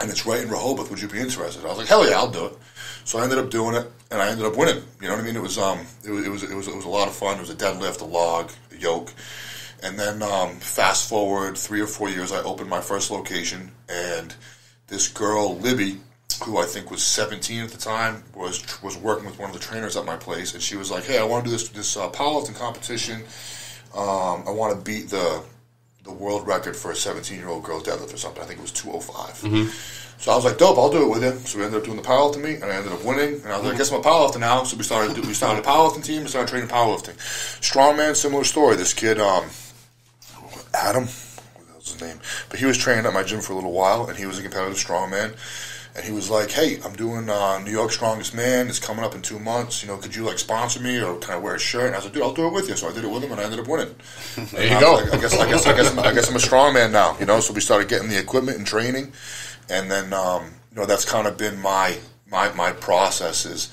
and it's right in Rehoboth. Would you be interested? I was like, hell yeah, I'll do it. So I ended up doing it, and I ended up winning. You know what I mean? It was um, it was it was it was, it was a lot of fun. It was a deadlift, a log, a yoke. And then um, fast forward three or four years, I opened my first location, and this girl Libby, who I think was 17 at the time, was was working with one of the trainers at my place, and she was like, "Hey, I want to do this this uh, powerlifting competition. Um, I want to beat the the world record for a 17 year old girl deadlift or something. I think it was 205." So I was like, "Dope, I'll do it with you." So we ended up doing the powerlifting meet, and I ended up winning. And I was like, "I guess I'm a powerlifter now." So we started we started a powerlifting team and started training powerlifting. Strongman, similar story. This kid. Um, Adam, what was his name? But he was training at my gym for a little while, and he was a competitive strongman. And he was like, "Hey, I'm doing uh, New York Strongest Man. It's coming up in two months. You know, could you like sponsor me or can I wear a shirt?" And I was like, "Dude, I'll do it with you." So I did it with him, and I ended up winning. There And you I go. like, I guess, I guess, I guess, I guess I'm a strongman now. You know, so we started getting the equipment and training, and then um, you know that's kind of been my my my process is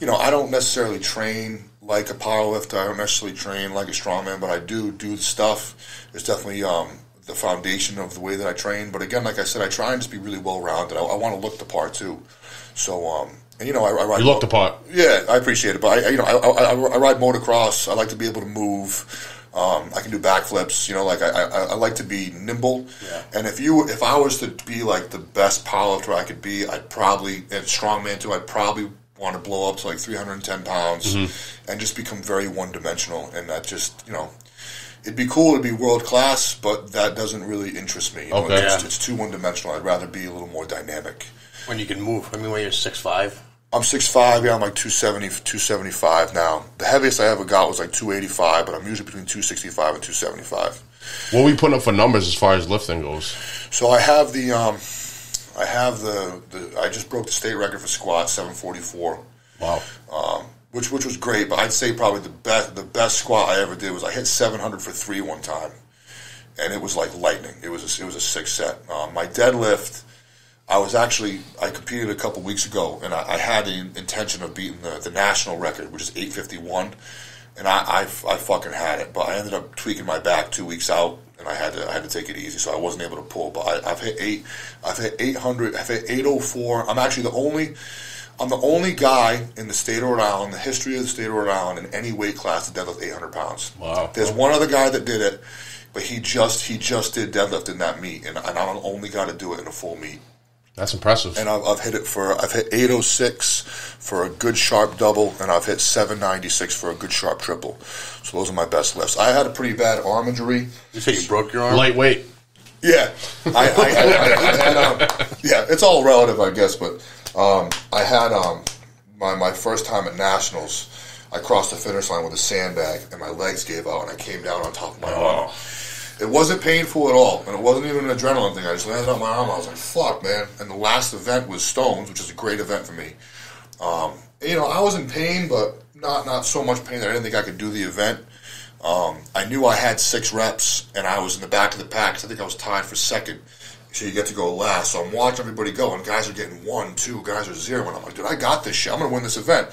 you know, I don't necessarily train like a powerlifter. I don't necessarily train like a strongman, but I do do the stuff. It's definitely um, the foundation of the way that I train. But again, like I said, I try and just be really well rounded. I, I want to look the part too. So, um, and you know, I, I ride. You looked the part. Yeah, I appreciate it, but I, you know, I, I, I, I ride motocross. I like to be able to move. Um, I can do backflips. You know, like I, I, I like to be nimble. Yeah. And if you, if I was to be like the best powerlifter I could be, I'd probably, and strongman too, I'd probably want to blow up to like 310 pounds and just become very one dimensional. And that just, you know, it'd be cool to be world class, but that doesn't really interest me. You know, Okay. it's, just- Yeah. it's too one dimensional. I'd rather be a little more dynamic. When you can move. I mean, when you're six five. I'm 6'5", yeah, I'm like 270, 275 now. The heaviest I ever got was like 285, but I'm usually between 265 and 275. What are we putting up for numbers as far as lifting goes? So I have the, um, I have the, the, I just broke the state record for squat, 744, Wow. um, which which was great. But I'd say probably the best the best squat I ever did was I hit 700 for three one time, and it was like lightning. It was a, it was a six set. Um, my deadlift. I was actually I competed a couple weeks ago, and I, I had the intention of beating the, the national record, which is eight fifty one, and I, I I fucking had it, but I ended up tweaking my back two weeks out, and I had to I had to take it easy, so I wasn't able to pull. But I, I've hit eight, I've hit eight hundred, I've hit eight oh four. I'm actually the only. I'm the only guy in the state of Rhode Island, the history of the state of Rhode Island, in any weight class to deadlift 800 pounds. Wow. There's one other guy that did it, but he just he just did deadlift in that meet, and, and I'm the only guy to do it in a full meet. That's impressive. And I've, I've hit it for I've hit 806 for a good sharp double, and I've hit 796 for a good sharp triple. So those are my best lifts. I had a pretty bad arm injury. You say you broke your arm. Lightweight. Yeah, I, I, I, I, I had, um, yeah, it's all relative, I guess. But um, I had um, my my first time at nationals. I crossed the finish line with a sandbag, and my legs gave out, and I came down on top of my arm. It wasn't painful at all, and it wasn't even an adrenaline thing. I just landed on my arm. I was like, "Fuck, man!" And the last event was Stones, which is a great event for me. Um, you know, I was in pain, but not not so much pain that I didn't think I could do the event. Um, I knew I had six reps, and I was in the back of the pack. I think I was tied for second. So you get to go last. So I'm watching everybody go, and guys are getting one, two, guys are zero, and I'm like, dude, I got this shit. I'm gonna win this event.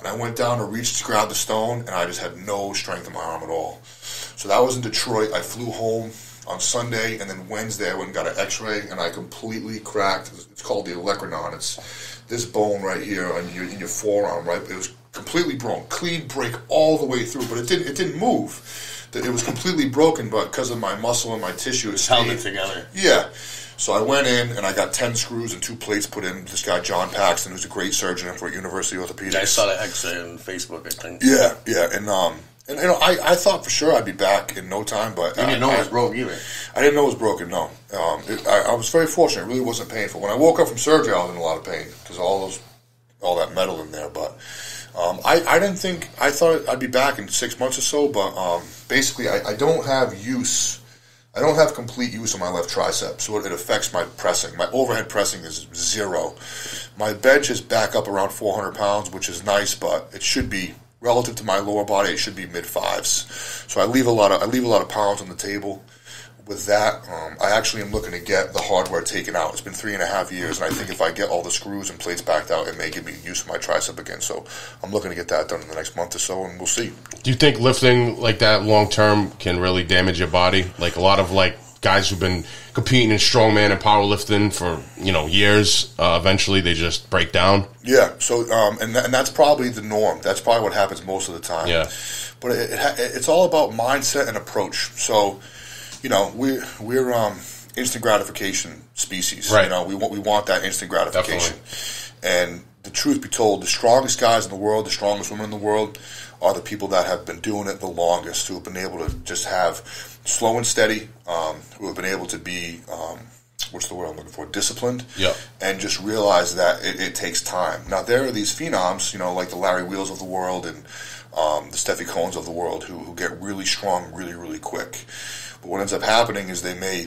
And I went down to reach to grab the stone, and I just had no strength in my arm at all. So that was in Detroit. I flew home on Sunday, and then Wednesday I went and got an X-ray, and I completely cracked. It's called the olecranon. It's this bone right here on your in your forearm, right? It was completely broken, clean break all the way through, but it didn't it didn't move. It was completely broken, but because of my muscle and my tissue, it held it together. Yeah. So I went in and I got ten screws and two plates put in. This guy John Paxton, who's a great surgeon at University Orthopedics. I saw that X-ray on Facebook. I think. Yeah, yeah, and um, and you know, I, I thought for sure I'd be back in no time, but You I, didn't know it was broke either. I didn't know it was broken. No, um, it, I, I was very fortunate. It really wasn't painful. When I woke up from surgery, I was in a lot of pain because all those, all that metal in there. But Um, I, I didn't think I thought I'd be back in six months or so, but um, basically I, I don't have use. I don't have complete use of my left tricep, so it, affects my pressing. My overhead pressing is zero. My bench is back up around 400 pounds, which is nice, but it should be relative to my lower body. It should be mid fives. So I leave a lot of I leave a lot of pounds on the table with that, um, I actually am looking to get the hardware taken out. It's been three and a half years, and I think if I get all the screws and plates backed out, it may give me use of my tricep again. So I'm looking to get that done in the next month or so, and we'll see. Do you think lifting like that long term can really damage your body? Like a lot of like guys who've been competing in strongman and powerlifting for you know years, uh, eventually they just break down. Yeah. So um, and th- and that's probably the norm. That's probably what happens most of the time. Yeah. But it, it ha- it's all about mindset and approach. So you know, we're we're um, instant gratification species. Right. You know, we want we want that instant gratification. Definitely. And the truth be told, the strongest guys in the world, the strongest women in the world, are the people that have been doing it the longest, who have been able to just have slow and steady, um, who have been able to be. Um, what's the word I'm looking for? Disciplined. Yep. And just realize that it, it takes time. Now there are these phenoms, you know, like the Larry Wheels of the world and um, the Stefi Cohens of the world, who, who get really strong really, really quick. But what ends up happening is they may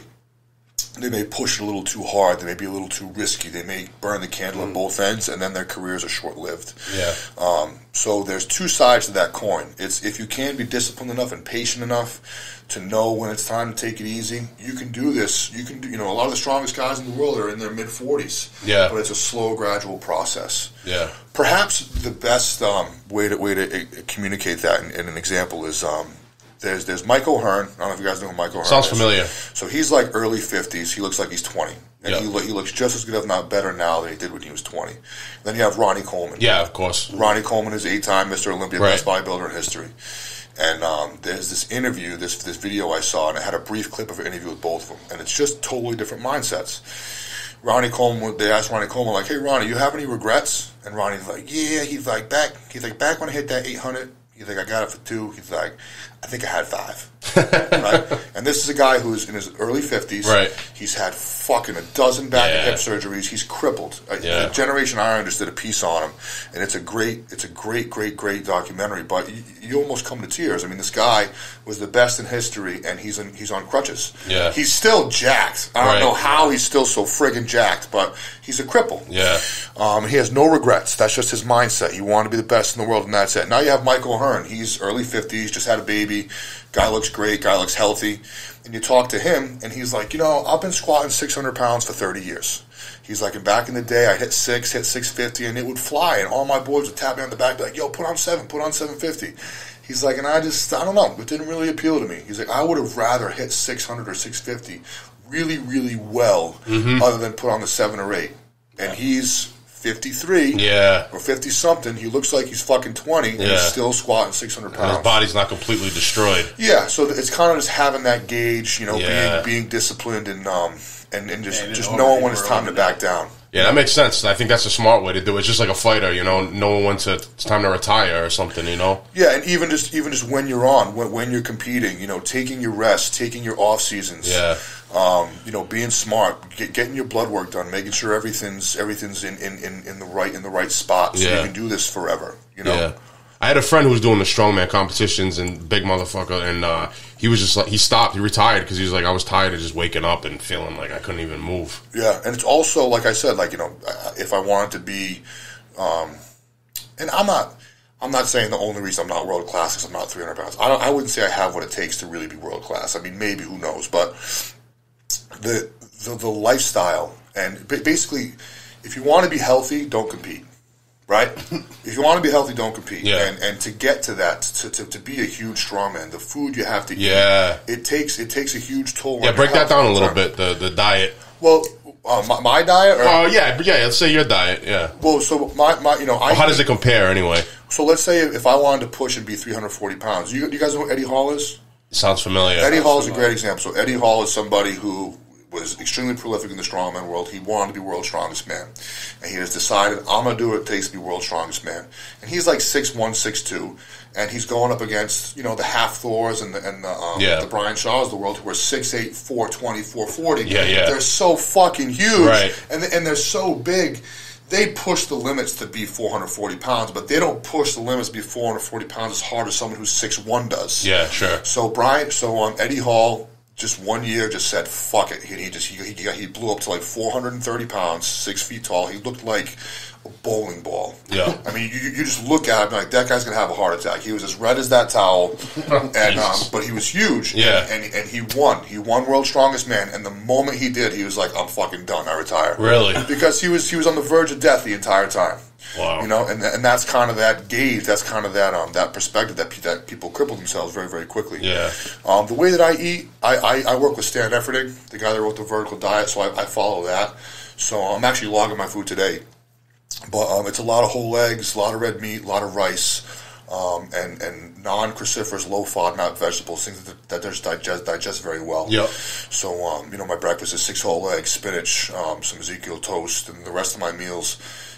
they may push it a little too hard. They may be a little too risky. They may burn the candle at both ends, and then their careers are short lived. Yeah. Um, so there's two sides to that coin. It's if you can be disciplined enough and patient enough to know when it's time to take it easy, you can do this. You can do. You know, a lot of the strongest guys in the world are in their mid 40s. Yeah. But it's a slow, gradual process. Yeah. Perhaps the best um, way to way to uh, communicate that in, in an example is um, there's there's Mike O'Hearn. I don't know if you guys know who Mike O'Hearn Sounds is. familiar. So he's like early fifties. He looks like he's twenty, and Yeah. he, lo- he looks just as good, if not better, now than he did when he was twenty. Then you have Ronnie Coleman. Yeah, of course. Ronnie Coleman is eight-time Mr. Olympia, Right. best bodybuilder in history. And um, there's this interview, this this video I saw, and I had a brief clip of an interview with both of them, and it's just totally different mindsets. Ronnie Coleman, they asked Ronnie Coleman, like, "Hey, Ronnie, you have any regrets?" And Ronnie's like, "Yeah." He's like, "Back." He's like, "Back when I hit that 800." He's like, "I got it for two. He's like, "I think I had five. right? And this is a guy who's in his early 50s. Right. He's had fucking a dozen back Yeah. and hip surgeries. He's crippled. Uh, Yeah. Generation Iron just did a piece on him, and it's a great, it's a great, great, great documentary. But you, you almost come to tears. I mean, this guy was the best in history, and he's in, he's on crutches. Yeah. he's still jacked. I don't Right. know how he's still so friggin' jacked, but he's a cripple. Yeah. Um, he has no regrets. That's just his mindset. He wanted to be the best in the world, and that's it. Now you have Mike O'Hearn. He's early 50s, just had a baby. Guy looks great. Guy looks healthy. And you talk to him, and he's like, you know, I've been squatting 600 pounds for 30 years. He's like, and back in the day, I hit six, hit 650, and it would fly. And all my boys would tap me on the back, be like, yo, put on seven, put on 750. He's like, and I just, I don't know, it didn't really appeal to me. He's like, I would have rather hit 600 or 650 really, really well, mm-hmm. other than put on the seven or eight. And he's 53 Yeah. or 50 something. He looks like he's fucking 20 and Yeah. he's still squatting 600 And pounds. his body's not completely destroyed. Yeah, so it's kind of just having that gauge, you know, Yeah. being being disciplined and um and, and just And just knowing when it's time to over back down. Yeah, that makes sense. I think that's a smart way to do it. It's just like a fighter, you know, knowing when to it's time to retire or something, you know. Yeah, and even just even just when you're on, when, when you're competing, you know, taking your rest, taking your off seasons. Yeah. Um, you know, being smart, get, getting your blood work done, making sure everything's everything's in, in, in, in the right in the right spot, so Yeah. you can do this forever. You know. Yeah. I had a friend who was doing the strongman competitions and big motherfucker, and uh, he was just like he stopped, he retired because he was like I was tired of just waking up and feeling like I couldn't even move. Yeah, and it's also like I said, like you know, if I wanted to be, um, and I'm not, I'm not saying the only reason I'm not world class is I'm not 300 pounds. I, don't, I wouldn't say I have what it takes to really be world class. I mean, maybe who knows? But the the, the lifestyle and basically, if you want to be healthy, don't compete. Right? if you want to be healthy, don't compete. Yeah. And and to get to that, to, to, to be a huge strongman, the food you have to Yeah. eat, it takes it takes a huge toll. Yeah, break that down a little time. bit. The the diet. Well, uh, my, my diet. Oh yeah, yeah. Let's say your diet. Yeah. well, so my, my you know, I, How does it compare anyway? So let's say if I wanted to push and be 340 pounds, you, you guys know Eddie Hall is? Sounds familiar. Eddie Hall is a great example. So Eddie Hall is somebody who was extremely prolific in the strongman world. He wanted to be world's strongest man, and he has decided I'm gonna do what it takes to be world's strongest man. And he's like six one, six two, and he's going up against you know the Hafthors and the and the, um, Yeah. the Brian Shaws of the world who are 6'8", 420, 440. Yeah, yeah. They're so fucking huge, Right. and and they're so big they push the limits to be 440 pounds, but they don't push the limits to be 440 pounds as hard as someone who's 6'1 does. Yeah, sure. So Brian, so um, Eddie Hall, just one year, just said fuck it. He, he just he, he, he blew up to like 430 pounds, six feet tall. He looked like a bowling ball. Yeah. I mean, you, you just look at him like that guy's gonna have a heart attack. He was as red as that towel, and um, but he was huge. Yeah. and and he won. He won World's Strongest Man, and the moment he did, he was like, "I'm fucking done. I retire." Really? Because he was he was on the verge of death the entire time. Wow. You know, and and that's kind of that gauge. That's kind of that um that perspective that pe- that people cripple themselves very very quickly. Yeah. Um, the way that I eat, I, I, I work with Stan Efferding, the guy that wrote the Vertical Diet, so I, I follow that. So I'm actually logging my food today, but um, it's a lot of whole eggs, a lot of red meat, a lot of rice, um, and and non-cruciferous, low FODMAP vegetables, things that, that just digest digest very well. Yep. So um, you know, my breakfast is six whole eggs, spinach, um, some Ezekiel toast, and the rest of my meals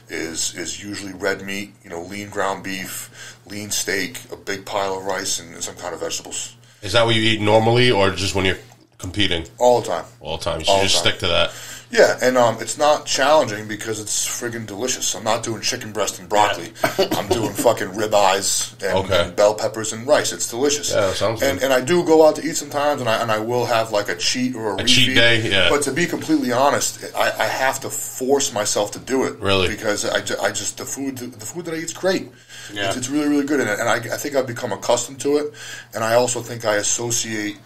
is is usually red meat, you know, lean ground beef, lean steak, a big pile of rice, and, some kind of vegetables Is that what you eat normally, or just when you're competing all the time. all the time? You should just time. stick to that. Yeah, and um, it's not challenging because it's friggin' delicious. I'm not doing chicken breast and broccoli. I'm doing fucking ribeyes and, Okay. and bell peppers and rice. It's delicious. Yeah, sounds and, good. and I do go out to eat sometimes, and I and I will have like a cheat or a, A cheat day, yeah. But to be completely honest, I, I have to force myself to do it. Really? because I, ju- I just the food the food that I eat is great. Yeah. It's, it's really really good, and, and I, I think I've become accustomed to it, and I also think I associate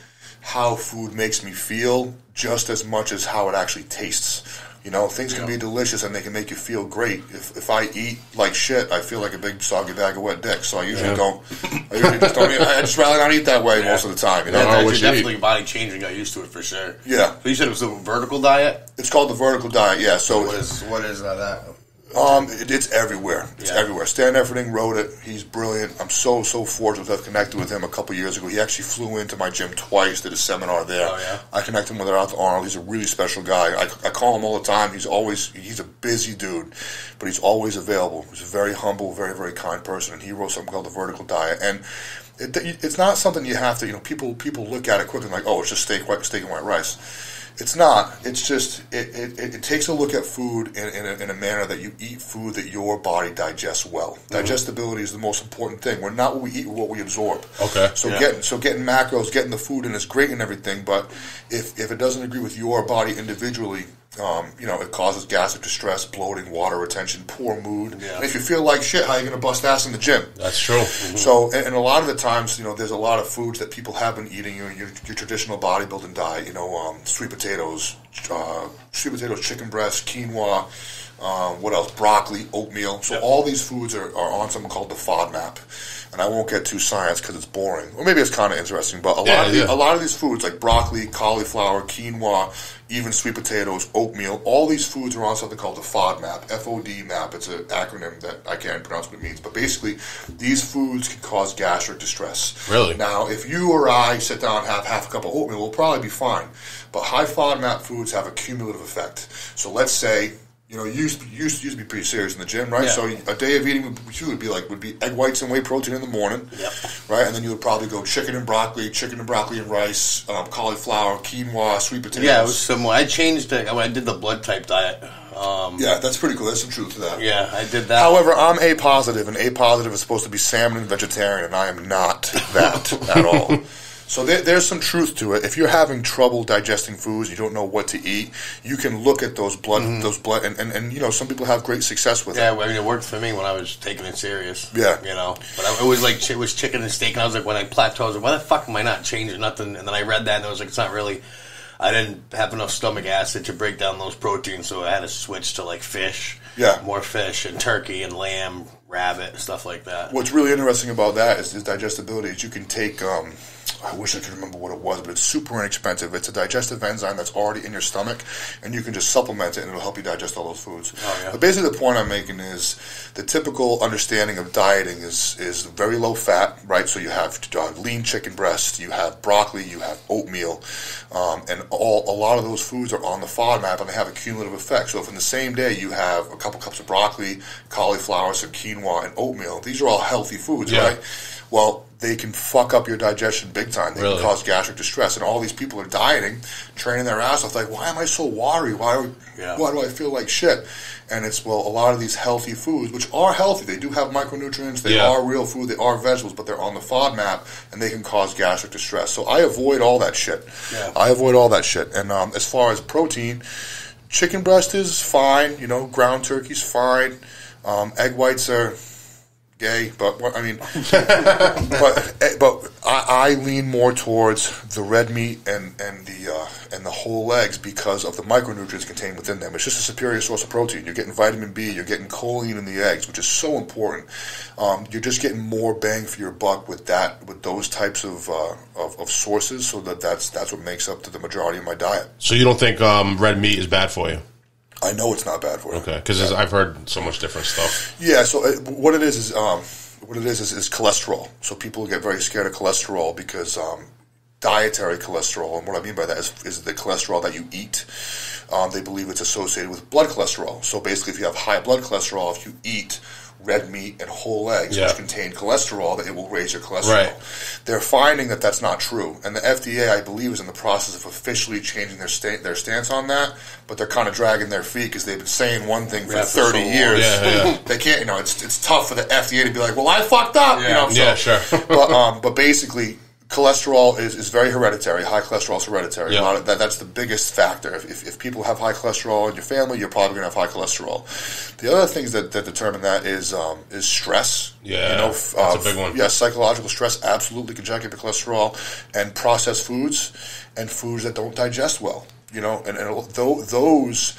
how food makes me feel just as much as how it actually tastes. You know, things can be delicious and they can make you feel great. If, if I eat like shit, I feel like a big soggy bag of wet dick. So I usually don't. I usually just don't. Eat, I just rather not eat that way most of the time. You know, Yeah. That's what actually eat. definitely body changing. Got used to it for sure. Yeah. So you said it was a vertical diet. it's called the vertical diet. Yeah. So What is what is that? Um, it, it's everywhere. It's Yeah. everywhere. Stan Efferding wrote it. He's brilliant. I'm so so fortunate to have connected with him a couple years ago. He actually flew into my gym twice, did a seminar there. Oh, yeah? I connected him with Arthur Arnold. He's a really special guy. I, I call him all the time. He's always he's a busy dude, but he's always available. He's a very humble, very very kind person, and he wrote something called the Vertical Diet. And it, it's not something you have to. You know, people people look at it quickly and like, oh, it's just steak, white steak and white rice. It's not. It's just it, it, it, it takes a look at food in, in, a, in a manner that you eat food that your body digests well. Mm-hmm. Digestibility is the most important thing. We're not what we eat, we're what we absorb. Okay. So Yeah. getting so getting macros, getting the food in is great and everything, but if if it doesn't agree with your body individually, um, you know, it causes gastric distress, bloating, water retention, poor mood. Yeah. And if you feel like shit, how are you going to bust ass in the gym? That's true. So, and, and a lot of the times, you know, there's a lot of foods that people have been eating. Your, your, your traditional bodybuilding diet, you know, um, sweet potatoes, uh, sweet potatoes, chicken breast, quinoa. Um, what else? Broccoli, oatmeal. So all these foods are, are on something called the FODMAP, and I won't get too science because it's boring, or maybe it's kind of interesting. But a Yeah, lot of the, a lot of these foods, like broccoli, cauliflower, quinoa, even sweet potatoes, oatmeal, all these foods are on something called the FODMAP, F-O-D map. It's an acronym that I can't pronounce what it means, but basically, these foods can cause gastric distress. Really? Now, if you or I sit down and have half a cup of oatmeal, we'll probably be fine. But high FODMAP foods have a cumulative effect. So let's say. You know, you used, you used, used to be pretty serious in the gym, right? Yeah. So a day of eating you would be like would be egg whites and whey protein in the morning, Yep. right? And then you would probably go chicken and broccoli, chicken and broccoli and rice, um, cauliflower, quinoa, sweet potatoes. Yeah, it was similar. I changed it when I did the blood type diet. Um, Yeah, that's pretty cool. There's some truth to that. yeah, I did that. However, I'm A positive, and A positive is supposed to be salmon and vegetarian, and I am not that at all. So there, there's some truth to it. If you're having trouble digesting foods, you don't know what to eat, you can look at those blood, those blood, and, and, and you know some people have great success with Yeah, it. I mean, it worked for me when I was taking it serious. Yeah. you know, but I, it was like it was chicken and steak, and I was like, when I plateaued, I was like, why the fuck am I not changing nothing? And then I read that, and I was like, it's not really. I didn't have enough stomach acid to break down those proteins, so I had to switch to like fish. Yeah. more fish and turkey and lamb, rabbit, stuff like that. What's really interesting about that is, is digestibility. Is you can take. Um, I wish I could remember what it was, but it's super inexpensive. It's a digestive enzyme that's already in your stomach, and you can just supplement it, and it'll help you digest all those foods. Oh, yeah. But basically, the point I'm making is the typical understanding of dieting is is very low fat, right? So you have uh, lean chicken breast, you have broccoli, you have oatmeal, um, and all a lot of those foods are on the FODMAP, and they have a cumulative effect. So if in the same day you have a couple cups of broccoli, cauliflower, some quinoa, and oatmeal, these are all healthy foods, Yeah. right? Well, they can fuck up your digestion big time. They Really? can cause gastric distress. And all these people are dieting, training their ass off. Like, why am I so watery? Why, Yeah. why do I feel like shit? And it's, well, a lot of these healthy foods, which are healthy, they do have micronutrients, they Yeah. are real food, they are vegetables, but they're on the FODMAP and they can cause gastric distress. So I avoid all that shit. Yeah. I avoid all that shit. And um, as far as protein, chicken breast is fine. You know, ground turkey's fine. Um, egg whites are gay, but what- I mean, but eh, but I, I lean more towards the red meat and and the uh, and the whole eggs because of the micronutrients contained within them. It's just a superior source of protein. You're getting vitamin B, you're getting choline in the eggs, which is so important. Um, you're just getting more bang for your buck with that with those types of, uh, of of sources. So that that's that's what makes up to the majority of my diet. So you don't think um, red meat is bad for you? I know it's not bad for you. Okay, because I've heard so much different stuff. Yeah. So uh, what it is is um, what it is, is is cholesterol. So people get very scared of cholesterol because um, dietary cholesterol, and what I mean by that is, is the cholesterol that you eat. Um, they believe it's associated with blood cholesterol. So basically, if you have high blood cholesterol, if you eat red meat and whole eggs, Yeah. which contain cholesterol, that it will raise your cholesterol. Right. They're finding that that's not true, and the FDA, I believe, is in the process of officially changing their sta- their stance on that. But they're kind of dragging their feet because they've been saying one thing for Yeah, for thirty so years. Yeah, yeah. they can't, you know, it's it's tough for the FDA to be like, well, I fucked up, you Yeah. know. so- Yeah, sure. but um, but basically, cholesterol is, is very hereditary. High cholesterol is hereditary. Yeah. A of, that, that's the biggest factor. If, if, if people have high cholesterol in your family, you're probably going to have high cholesterol. The other things that, that determine that is um, is stress. Yeah, you know, that's uh, a big one. Yeah, psychological stress absolutely can jack up your cholesterol, and processed foods and foods that don't digest well. You know, and, and tho- those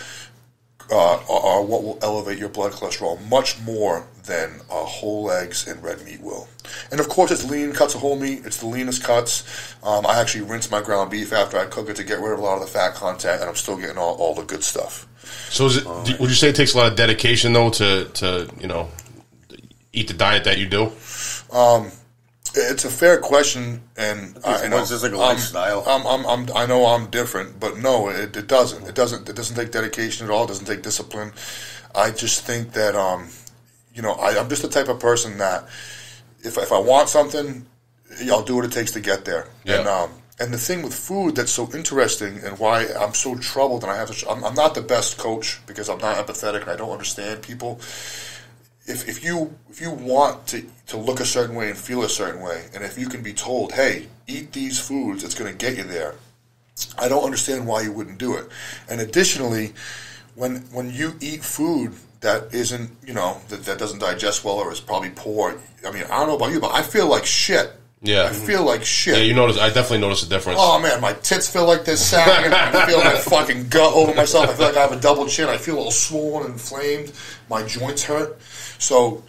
uh, are, what will elevate your blood cholesterol much more than uh, whole eggs and red meat will. And of course, it's lean cuts of whole meat. It's the leanest cuts. Um, I actually rinse my ground beef after I cook it to get rid of a lot of the fat content, and I'm still getting all, all the good stuff. So is it? do- would you say it takes a lot of dedication though to to you know eat the diet that you do? It's a fair question, and I, it's know just like a I'm- lifestyle. I'm, I'm, I'm, I know I'm different, but no, it, it doesn't. It doesn't. It doesn't take dedication at all. It doesn't take discipline. I just think that, um, you know, I, I'm just the type of person that if if I want something, I'll do what it takes to get there. Yeah. And um, and the thing with food that's so interesting and why I'm so troubled and I have to, I'm, I'm not the best coach because I'm not empathetic and I don't understand people if, if you if you want to to look a certain way and feel a certain way, and if you can be told, "Hey, eat these foods," it's going to get you there. I don't understand why you wouldn't do it. And additionally, when when you eat food that isn't you know that, that doesn't digest well or is probably poor, I mean, I don't know about you, but I feel like shit. Yeah. I feel like shit. Yeah, you notice. I definitely notice a difference. Oh man, my tits feel like they're sagging. I feel like fucking gut over myself. I feel like I have a double chin. I feel a little swollen and inflamed. My joints hurt. So,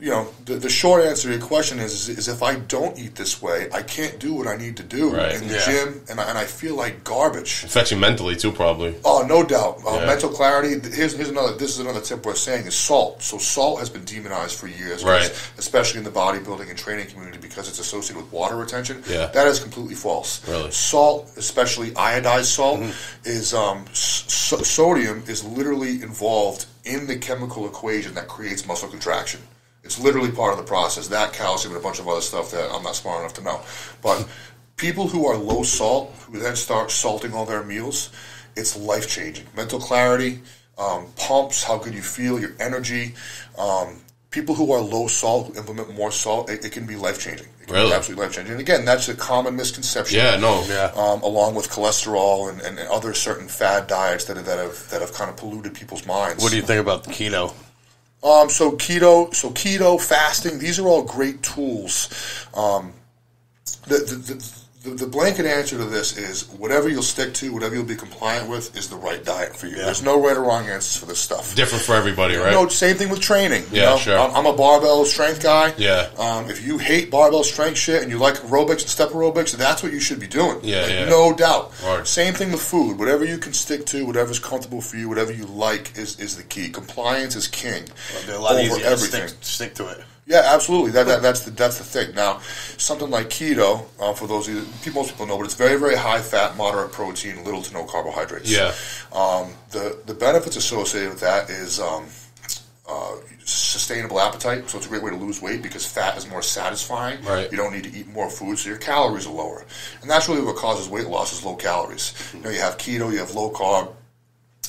you know, the, the short answer to your question is, is if I don't eat this way, I can't do what I need to do Right. in the Yeah. gym, and I, and I feel like garbage. affects you mentally too, probably. Oh, no doubt. Uh, Yeah. Mental clarity. Here's, here's another. This is another tip we're saying is salt. So salt has been demonized for years, Right. especially in the bodybuilding and training community because it's associated with water retention. Yeah. that is completely false. Really? salt, especially iodized salt, Mm-hmm. is um, s- so- sodium is literally involved in the chemical equation that creates muscle contraction. It's literally part of the process. That calcium and a bunch of other stuff that I'm not smart enough to know, but. People who are low salt, who then start salting all their meals, it's life changing. Mental clarity, um, pumps, how good you feel, your energy. Um, people who are low salt, who implement more salt, it, it can be life changing. It can Really? be absolutely life changing. And again, that's a common misconception. Yeah, no. Yeah. Um, along with cholesterol and, and, and other certain fad diets that, that have that have kind of polluted people's minds. What do you think about the keto? Um, so keto, so keto, fasting, these are all great tools. Um, the, the, the, the, the blanket answer to this is whatever you'll stick to, whatever you'll be compliant with, is the right diet for you. Yeah. There's no right or wrong answers for this stuff. Different for everybody, right? No, same thing with training. you Yeah, know? sure. I'm, a barbell strength guy. Yeah. Um, if you hate barbell strength shit and you like aerobics and step aerobics, that's what you should be doing. Yeah, Like, yeah. No doubt. Word. Same thing with food. Whatever you can stick to, whatever's comfortable for you, whatever you like is, is the key. Compliance is king. They're a lot over easier everything. stick, stick to it. Yeah, absolutely. That, that that's the that's the thing. Now, something like keto, uh, for those of you, people, most people know, but it's very very high fat, moderate protein, little to no carbohydrates. Yeah. Um, the the benefits associated with that is um, uh, sustainable appetite, so it's a great way to lose weight because fat is more satisfying. Right. You don't need to eat more food, so your calories are lower, and that's really what causes weight loss is low calories. You know, you have keto, you have low carb,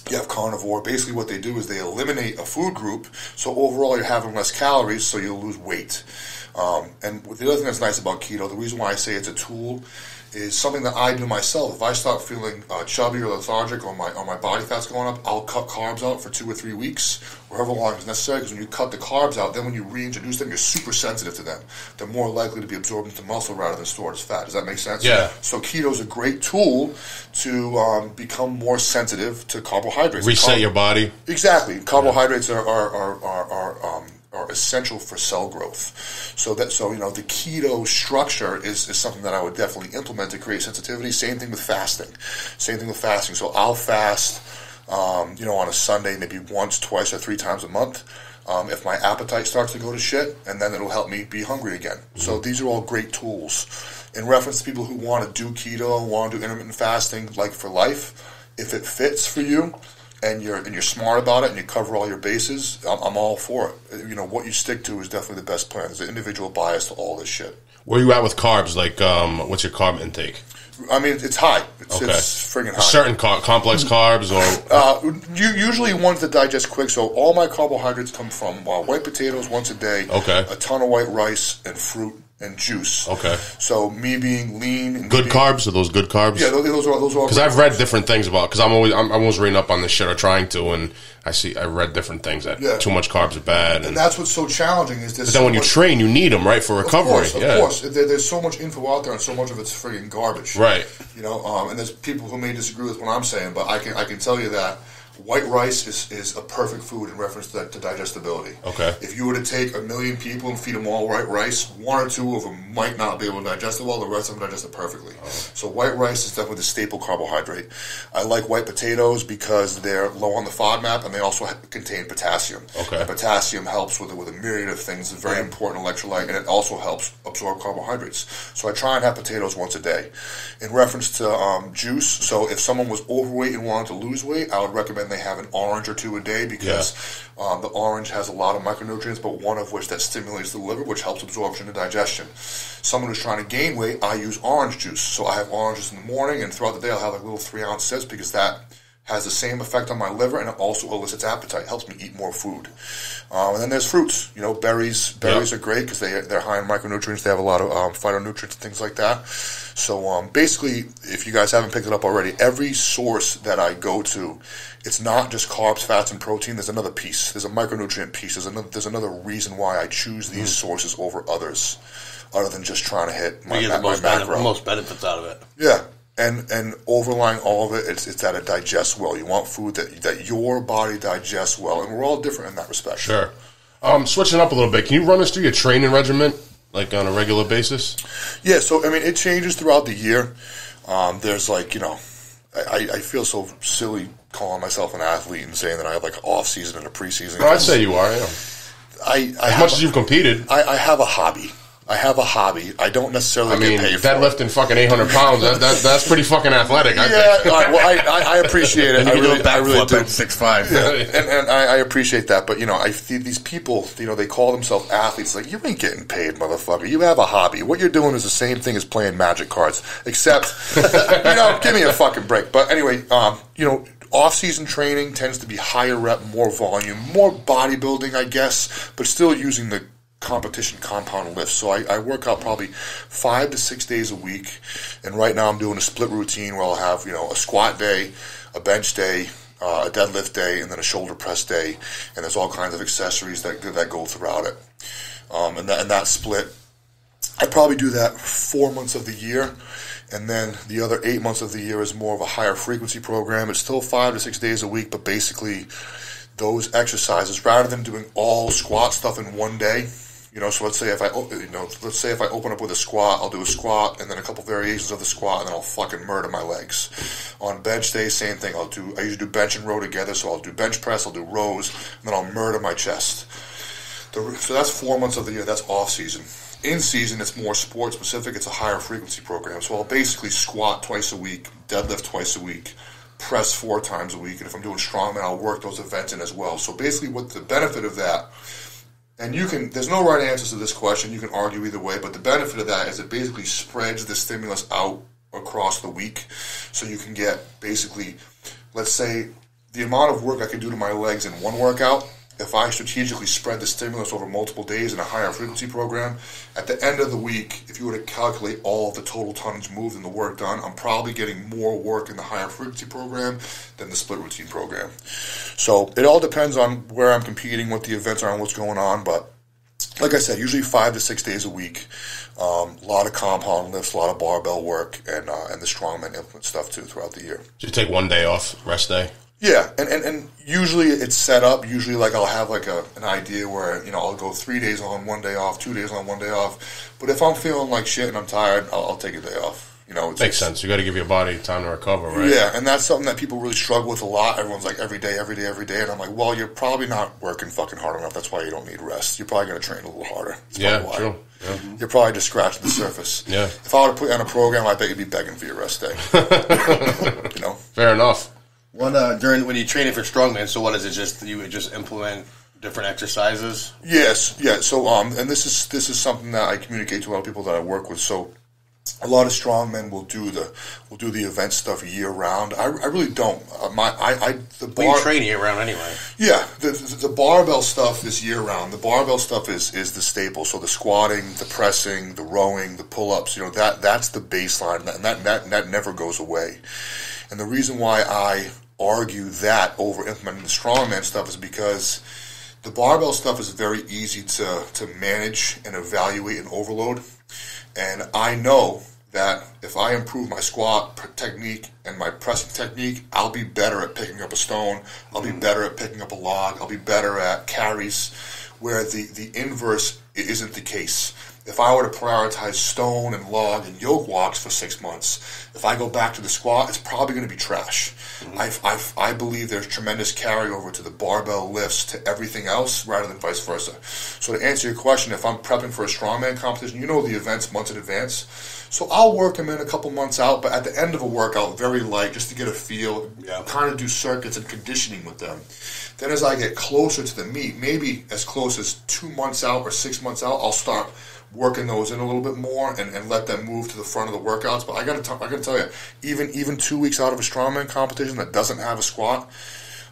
you have carnivore. Basically, what they do is they eliminate a food group, so overall you're having less calories, so you'll lose weight. Um, and the other thing that's nice about keto, the reason why I say it's a tool, is something that I do myself. If I start feeling uh, chubby or lethargic, or my or my body fat's going up, I'll cut carbs out for two or three weeks, or however long is necessary. Because when you cut the carbs out, then when you reintroduce them, you're super sensitive to them. They're more likely to be absorbed into muscle rather than stored as fat. Does that make sense? Yeah. So keto is a great tool to um, become more sensitive to carbohydrates. Reset Carb- your body. Exactly. Carbohydrates are are are are, are, um, are essential for cell growth. So that so you know the keto structure is, is something that I would definitely implement to create sensitivity. Same thing with fasting. Same thing with fasting. So I'll fast, um, you know, on a Sunday maybe once, twice, or three times a month. Um, if my appetite starts to go to shit, and then it'll help me be hungry again. So these are all great tools. In reference to people who want to do keto, want to do intermittent fasting, like for life, if it fits for you, and you're and you're smart about it and you cover all your bases, I'm, I'm all for it. You know what you stick to is definitely the best plan. There's an individual bias to all this shit. Where you at with carbs? Like, um, what's your carb intake? I mean, it's high. It's, Okay. it's friggin' high. Certain car- complex carbs or Uh, you usually ones that digest quick. So all my carbohydrates come from uh, white potatoes once a day. Okay. A ton of white rice and fruit and juice. Okay. So me being lean. And good being- carbs? Are those good carbs? Yeah, those, those are those are. Because I've read different things about. Because I'm always I'm, I'm always reading up on this shit or trying to, and I see I read different things that Yeah. too much carbs are bad. And, And that's what's so challenging is this. but then when you train, you need them right for recovery. Of course, of yeah. course. There, there's so much info out there, and so much of it's friggin' garbage. Right. You know, um, and there's people who may disagree with what I'm saying, but I can I can tell you that white rice is, is a perfect food in reference to, to digestibility. Okay. If you were to take a million people and feed them all white rice, one or two of them might not be able to digest it well. The rest of them digest it perfectly. So white rice is definitely the staple carbohydrate. I like white potatoes because they're low on the FODMAP and they also contain potassium. Okay. And potassium helps with with a myriad of things. It's a very important electrolyte, and it also helps absorb carbohydrates. So I try and have potatoes once a day. In reference to um, juice, so if someone was overweight and wanted to lose weight, I would recommend they have an orange or two a day because um, the orange has a lot of micronutrients, but one of which that stimulates the liver, which helps absorption and digestion. Someone who's trying to gain weight, I use orange juice. So I have oranges in the morning, and throughout the day I'll have like little three ounce sips because that has the same effect on my liver and it also elicits appetite, helps me eat more food. Um, and then there's fruits. You know, berries. Berries Yeah. are great because they they're high in micronutrients. They have a lot of um, phytonutrients and things like that. So um, basically, if you guys haven't picked it up already, every source that I go to, it's not just carbs, fats, and protein. There's another piece. There's a micronutrient piece. There's another. There's another reason why I choose these sources over others, other than just trying to hit my, You get the most, benefit, most benefits out of it. Yeah, and and overlying all of it, it's it's that it digests well. You want food that that your body digests well, and we're all different in that respect. Sure. Um, switching up a little bit, can you run us through your training regimen, like on a regular basis? Yeah, so I mean, it changes throughout the year. Um, there's like you know, I, I feel so silly calling myself an athlete and saying that I have like off season and a preseason. No, I'd say you are. Yeah. I, I As much a- as you've competed, I, I have a hobby. I have a hobby. I don't necessarily I mean, get paid for it. fucking 800 pounds, that, that, that's pretty fucking athletic, I Yeah, think. all right, well, I, I, I appreciate it. I You really, do a I really do. at six five. and, and I, I appreciate that, but you know, I see these people, you know, they call themselves athletes. Like, you ain't getting paid, motherfucker. You have a hobby. What you're doing is the same thing as playing magic cards, except, you know, give me a fucking break. But anyway, um, you know, off-season training tends to be higher rep, more volume, more bodybuilding, I guess, but still using the competition compound lifts. So I, I work out probably five to six days a week, and right now I'm doing a split routine where I'll have you know a squat day, a bench day, uh, a deadlift day, and then a shoulder press day, and there's all kinds of accessories that that go throughout it. Um, and that and that split, I probably do that four months of the year. And then the other eight months of the year is more of a higher frequency program. It's still five to six days a week, but basically those exercises, rather than doing all squat stuff in one day, you know, so let's say if I, you know, let's say if I open up with a squat, I'll do a squat and then a couple variations of the squat, and then I'll fucking murder my legs. On bench day, same thing. I'll do, I usually do bench and row together, so I'll do bench press, I'll do rows, and then I'll murder my chest. The, so that's four months of the year. That's off season. In season, it's more sport specific. It's a higher frequency program. So I'll basically squat twice a week, deadlift twice a week, press four times a week, and if I'm doing strongman, I'll work those events in as well. So basically, what the benefit of that And you can, there's no right answers to this question. You can argue either way, but the benefit of that is it basically spreads the stimulus out across the week. So you can get basically, let's say, the amount of work I can do to my legs in one workout. If I strategically spread the stimulus over multiple days in a higher frequency program, at the end of the week, if you were to calculate all of the total tonnage moved and the work done, I'm probably getting more work in the higher frequency program than the split routine program. So it all depends on where I'm competing, what the events are, and what's going on. But like I said, usually five to six days a week. Um, a lot of compound lifts, a lot of barbell work, and uh, and the strongman implement stuff too throughout the year. Just take one day off, rest day. Yeah, and, and, and usually it's set up. Usually, like I'll have like a an idea where you know I'll go three days on, one day off, two days on, one day off. But if I'm feeling like shit and I'm tired, I'll, I'll take a day off. You know, it's, Makes sense. You got to give your body time to recover, right? Yeah, and that's something that people really struggle with a lot. Everyone's like every day, every day, every day, and I'm like, well, you're probably not working fucking hard enough. That's why you don't need rest. You're probably going to train a little harder. That's Yeah, why. true. Yeah. You're probably just scratching the surface. Yeah. If I were to put you on a program, I bet you'd be begging for your rest day. you know. Fair enough. What uh, during When you train it for strongman, so what is it? Just you would just implement different exercises. Yes, yeah. So, um, and this is this is something that I communicate to a lot of people that I work with. So, a lot of strongmen will do the will do the event stuff year round. I, I really don't. Uh, my I, I the bar you train year round anyway. yeah the, the the barbell stuff is year round. The barbell stuff is is the staple. So the squatting, the pressing, the rowing, the pull ups. You know that that's the baseline, and that that that never goes away. And the reason why I argue that over implementing the strongman stuff is because the barbell stuff is very easy to, to manage and evaluate and overload. And I know that if I improve my squat technique and my pressing technique, I'll be better at picking up a stone. I'll be mm-hmm. better at picking up a log. I'll be better at carries, where the, the inverse isn't the case. If I were to prioritize stone and log and yoke walks for six months, if I go back to the squat, it's probably going to be trash. Mm-hmm. I, I, I believe there's tremendous carryover to the barbell lifts to everything else rather than vice versa. So to answer your question, if I'm prepping for a strongman competition, you know the events months in advance. So I'll work them in a couple months out, but at the end of a workout, very light, just to get a feel, Yeah. kind of do circuits and conditioning with them. Then as I get closer to the meet, maybe as close as two months out or six months out, I'll start working those in a little bit more and, and let them move to the front of the workouts. But I gotta, t- I gotta tell you, even even two weeks out of a strongman competition that doesn't have a squat,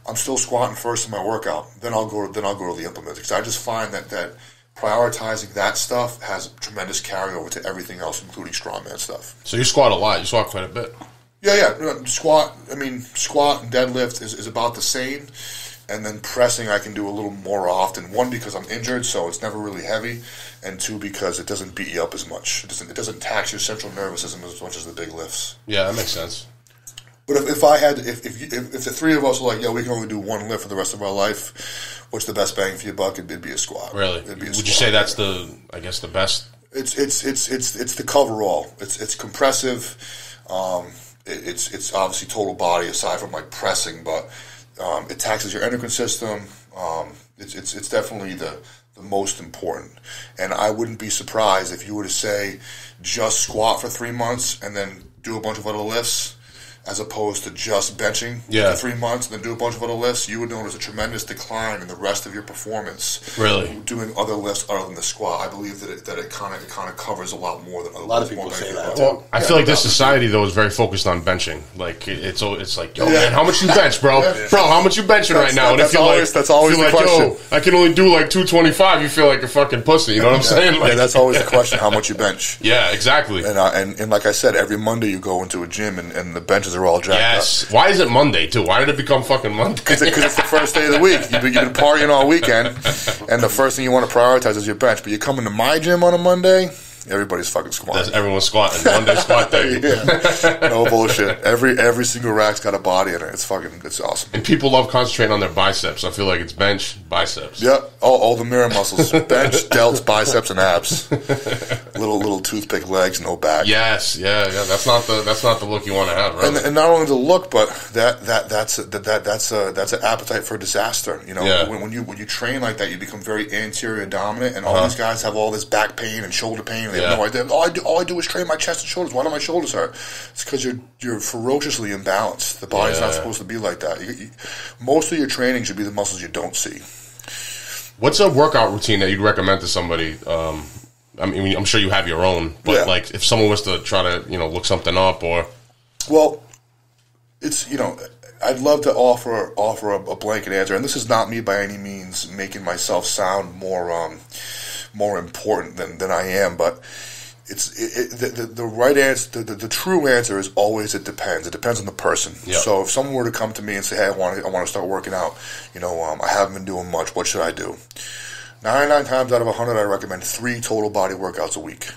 I'm still squatting first in my workout. Then I'll go, then I'll go to the implements because I just find that that prioritizing that stuff has tremendous carryover to everything else, including strongman stuff. So you squat a lot. You squat quite a bit. Yeah, yeah. Squat. I mean, squat and deadlift is, is about the same, and then pressing I can do a little more often. One because I'm injured, so it's never really heavy, and two because it doesn't beat you up as much. It doesn't. It doesn't tax your central nervous system as much as the big lifts. Yeah, that makes sense. But if, if I had, if if, if if the three of us were like, yeah, we can only do one lift for the rest of our life, what's the best bang for your buck? It'd, it'd be a squat. Really? It'd be a Would you say that's yeah. the, I guess, the best? It's it's it's it's it's the coverall. It's it's compressive. Um, it, it's it's obviously total body aside from like pressing, but um, it taxes your endocrine system. Um, it's it's it's definitely the the most important. And I wouldn't be surprised if you were to say just squat for three months and then do a bunch of other lifts. As opposed to just benching Yeah. for three months and then do a bunch of other lifts, you would notice a tremendous decline in the rest of your performance Really? doing other lifts other than the squat. I believe that it, that it kind of it kind of covers a lot more than other A lot of people say that. anything else. Well, I Yeah, feel like this society though is very focused on benching. Like it- it's it's like, yo, Yeah. man, how much you bench, bro? Bro, how much you benching right That's- now? And that's if you're always- like, that's always if you're the like, yo. I can only do like two twenty five. You feel like a fucking pussy. You know what I'm saying? Like, yeah, that's always the question: how much you bench? yeah, exactly. And, uh, and and like I said, every Monday you go into a gym and, and the are all jacked up. Yes. Why is it Monday too? Why did it become fucking Monday? Because it's the first day of the week. You've been, you've been partying all weekend, and the first thing you want to prioritize is your bench. But you come into my gym on a Monday, everybody's fucking That's squatting. everyone's squatting. Monday squat day. yeah. No bullshit. Every every single rack's got a body in it. It's fucking. It's awesome. And people love concentrating on their biceps. I feel like it's bench, biceps. Yep, all, all the mirror muscles: bench, delts, biceps, and abs. little little toothpick legs, no back. Yes, yeah, yeah. That's not the that's not the look you want to have, And, right? and not only the look, but that that that's a, that, that that's a that's an appetite for disaster. You know, Yeah. when, when you when you train like that, you become very anterior dominant, and all Uh-huh. these guys have all this back pain and shoulder pain, and they Yeah. have no idea. All I do all I do is train my chest and shoulders. Why do my shoulders hurt? It's because you're you're ferociously imbalanced. The body's not supposed to be like that. You, you, most of your training should be the muscles you don't see. What's a workout routine that you'd recommend to somebody? Um, I mean, I'm sure you have your own, but Yeah. like if someone was to try to, you know, look something up or Well, it's you know, I'd love to offer offer a, a blanket answer, and this is not me by any means making myself sound more um, more important than, than I am, but it's it, it, the, the, right answer. The, the, the true answer is always it depends. It depends on the person. Yeah. So if someone were to come to me and say, "Hey, I want to I want to start working out," you know, um, I haven't been doing much. What should I do? 99 times out of 100, I recommend three total body workouts a week.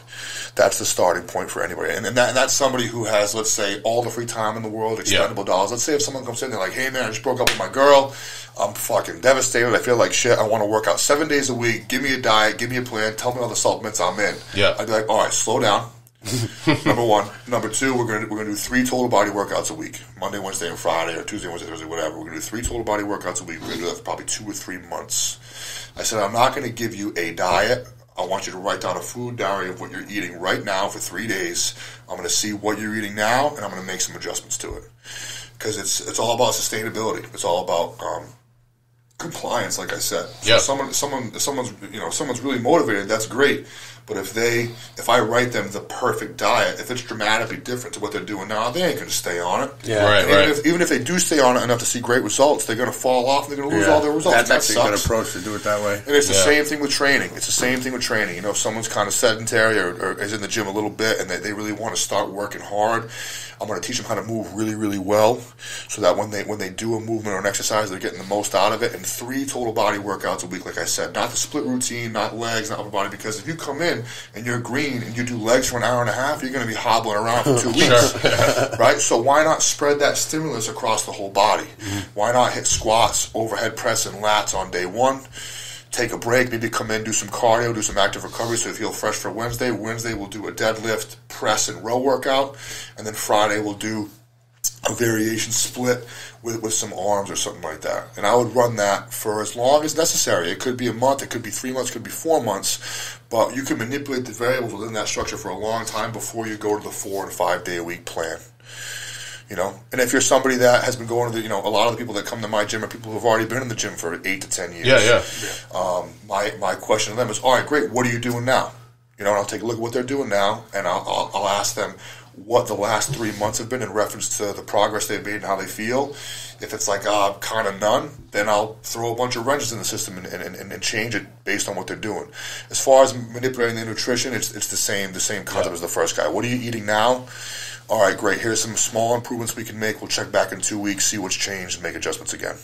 That's the starting point for anybody. And, and, that, and that's somebody who has, let's say, all the free time in the world, expendable dollars. Let's say if someone comes in, and they're like, hey man, I just broke up with my girl. I'm fucking devastated. I feel like shit. I want to work out seven days a week. Give me a diet. Give me a plan. Tell me all the supplements I'm in. Yeah. I'd be like, all right, slow down. Number one. Number two, we're gonna we're gonna do three total body workouts a week. Monday, Wednesday, and Friday, or Tuesday, Wednesday, Thursday, whatever. We're gonna do three total body workouts a week. We're gonna do that for probably two or three months. I said, I'm not gonna give you a diet. I want you to write down a food diary of what you're eating right now for three days. I'm gonna see what you're eating now, and I'm gonna make some adjustments to it. Because it's it's all about sustainability. It's all about um, compliance, like I said. So Yeah. someone, someone, someone's, you know, someone's really motivated. That's great. But if they, if I write them the perfect diet, if it's dramatically different to what they're doing now, they ain't going to stay on it. Yeah. Right, even right. If, even if they do stay on it enough to see great results, they're going to fall off. and They're going to lose Yeah. all their results. That's That actually a good approach to do it that way. And it's the same thing with training. It's the same thing with training. You know, if someone's kind of sedentary or, or is in the gym a little bit and they, they really want to start working hard, I'm going to teach them how to move really, really well, so that when they when they do a movement or an exercise, they're getting the most out of it. And three total body workouts a week, like I said, not the split routine, not legs, not upper body. Because if you come in and you're green and you do legs for an hour and a half, you're going to be hobbling around for two weeks, right? So why not spread that stimulus across the whole body? Mm-hmm. Why not hit squats, overhead press, and lats on day one? take a break, maybe come in, do some cardio, do some active recovery so you feel fresh for Wednesday. Wednesday we'll do a deadlift, press, and row workout. And then Friday we'll do a variation split with, with some arms or something like that. And I would run that for as long as necessary. It could be a month, it could be three months, it could be four months. But you can manipulate the variables within that structure for a long time before you go to the four and five day a week plan. You know, and if you're somebody that has been going to the, you know, a lot of the people that come to my gym are people who have already been in the gym for eight to ten years. yeah, yeah. Um, my my question to them is, all right, great. What are you doing now? You know, and I'll take a look at what they're doing now, and I'll, I'll, I'll ask them what the last three months have been in reference to the progress they've made and how they feel. If it's like uh, kind of none, then I'll throw a bunch of wrenches in the system and, and, and, and change it based on what they're doing. As far as manipulating their nutrition, it's it's the same the same concept as the first guy. What are you eating now? All right, great. Here's some small improvements we can make. We'll check back in two weeks, see what's changed, and make adjustments again.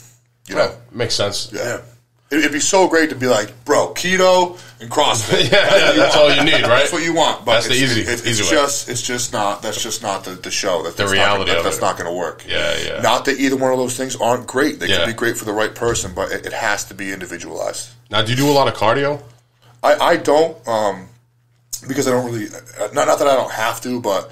You know. Yeah, makes sense. Yeah. It- It'd be so great to be like, bro, keto and CrossFit. Yeah, that's all you need, right? That's what you want. But That's the it's, easy- it- it's, easy it's way. just, it's just not. That's just not the, the show. That, that's reality Not, of that, that's it. not going to work. Yeah, yeah. Not that either one of those things aren't great. They Yeah. can be great for the right person, but it, it has to be individualized. Now, do you do a lot of cardio? I, I don't um, because I don't really not, not that I don't have to, but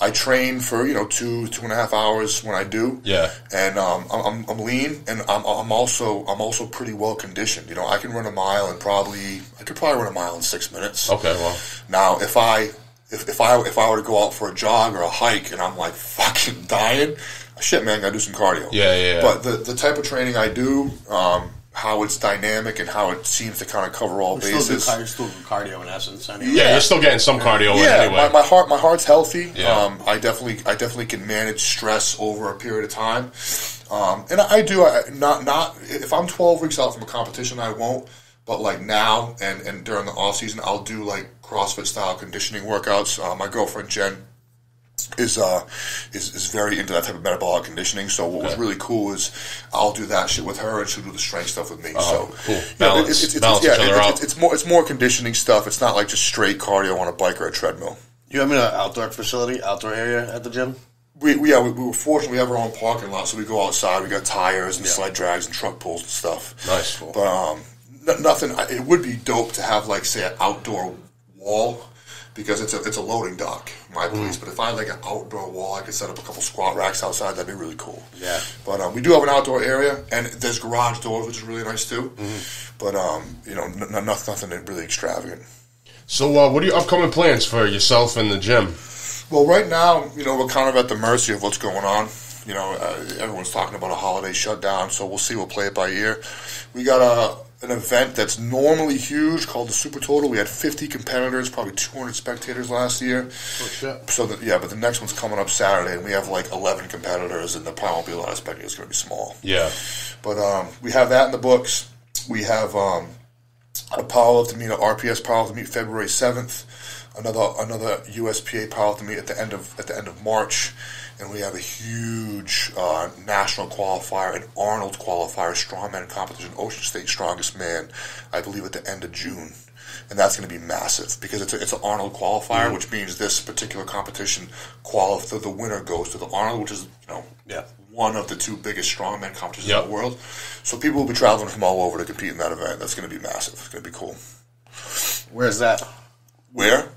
I train for you know two two and a half hours when I do. Yeah. and um, I'm, I'm, lean and I'm, I'm also I'm also pretty well conditioned. You know, I can run a mile in probably I could probably run a mile in six minutes. Okay, well, Now, if I if, if I if I were to go out for a jog or a hike and I'm like fucking dying, shit, man, gotta do some cardio. Yeah, yeah, yeah. But the the type of training I do, um, how it's dynamic and how it seems to kind of cover all Still do, bases. car- still do cardio in essence. Anyway. yeah, you're still getting some cardio in Yeah, anyway. my, my heart my heart's healthy. Yeah. Um, I definitely I definitely can manage stress over a period of time, um, and I, I do. I, not not if I'm 12 weeks out from a competition, I won't. But like now and and during the off season, I'll do like CrossFit style conditioning workouts. Uh, my girlfriend Jen is uh is, is very into that type of metabolic conditioning. So what was really cool is I'll do that shit with her, and she'll do the strength stuff with me. so Oh, cool. you know, Balance- balance yeah, each other out. it's, it's more it's more conditioning stuff. It's not like just straight cardio on a bike or a treadmill. You have an outdoor facility, outdoor area at the gym? We, we yeah we, we were fortunate we have our own parking lot, so we go outside. We got tires and sled drags and truck pulls and stuff. Nice. cool. but um, n- nothing. It would be dope to have like say an outdoor wall because it's a it's a loading dock, my Mm. place. But if I had like an outdoor wall, I could set up a couple squat racks outside. That'd be really cool. Yeah. But um, we do have an outdoor area, and there's garage doors, which is really nice too. Mm-hmm. But um, you know, n- n- nothing really extravagant. so, uh, what are your upcoming plans for yourself and the gym? Well, right now, you know, we're kind of at the mercy of what's going on. You know, uh, everyone's talking about a holiday shutdown, so we'll see. We'll play it by ear. We got a an event that's normally huge called the Super Total. We had 50 competitors, probably 200 spectators last year. Oh, shit. So the, yeah, but the next one's coming up Saturday, and we have like 11 competitors, and the probably won't be a lot of spectators. It's going to be small. Yeah. But um, we have that in the books. We have um, a powerlifting meet, a RPS powerlifting meet, February seventh. Another another USPA powerlifting meet at the end of at the end of March, and we have a huge uh, national qualifier, an Arnold qualifier, strongman competition, Ocean State Strongest Man, I believe at the end of June. And that's going to be massive because it's a, it's an Arnold qualifier, which means this particular competition qualif- the, the winner goes to the Arnold, which is you know Yeah. one of the two biggest strongman competitions Yep. in the world. So people will be traveling from all over to compete in that event. That's going to be massive. It's going to be cool. Where's that? Where?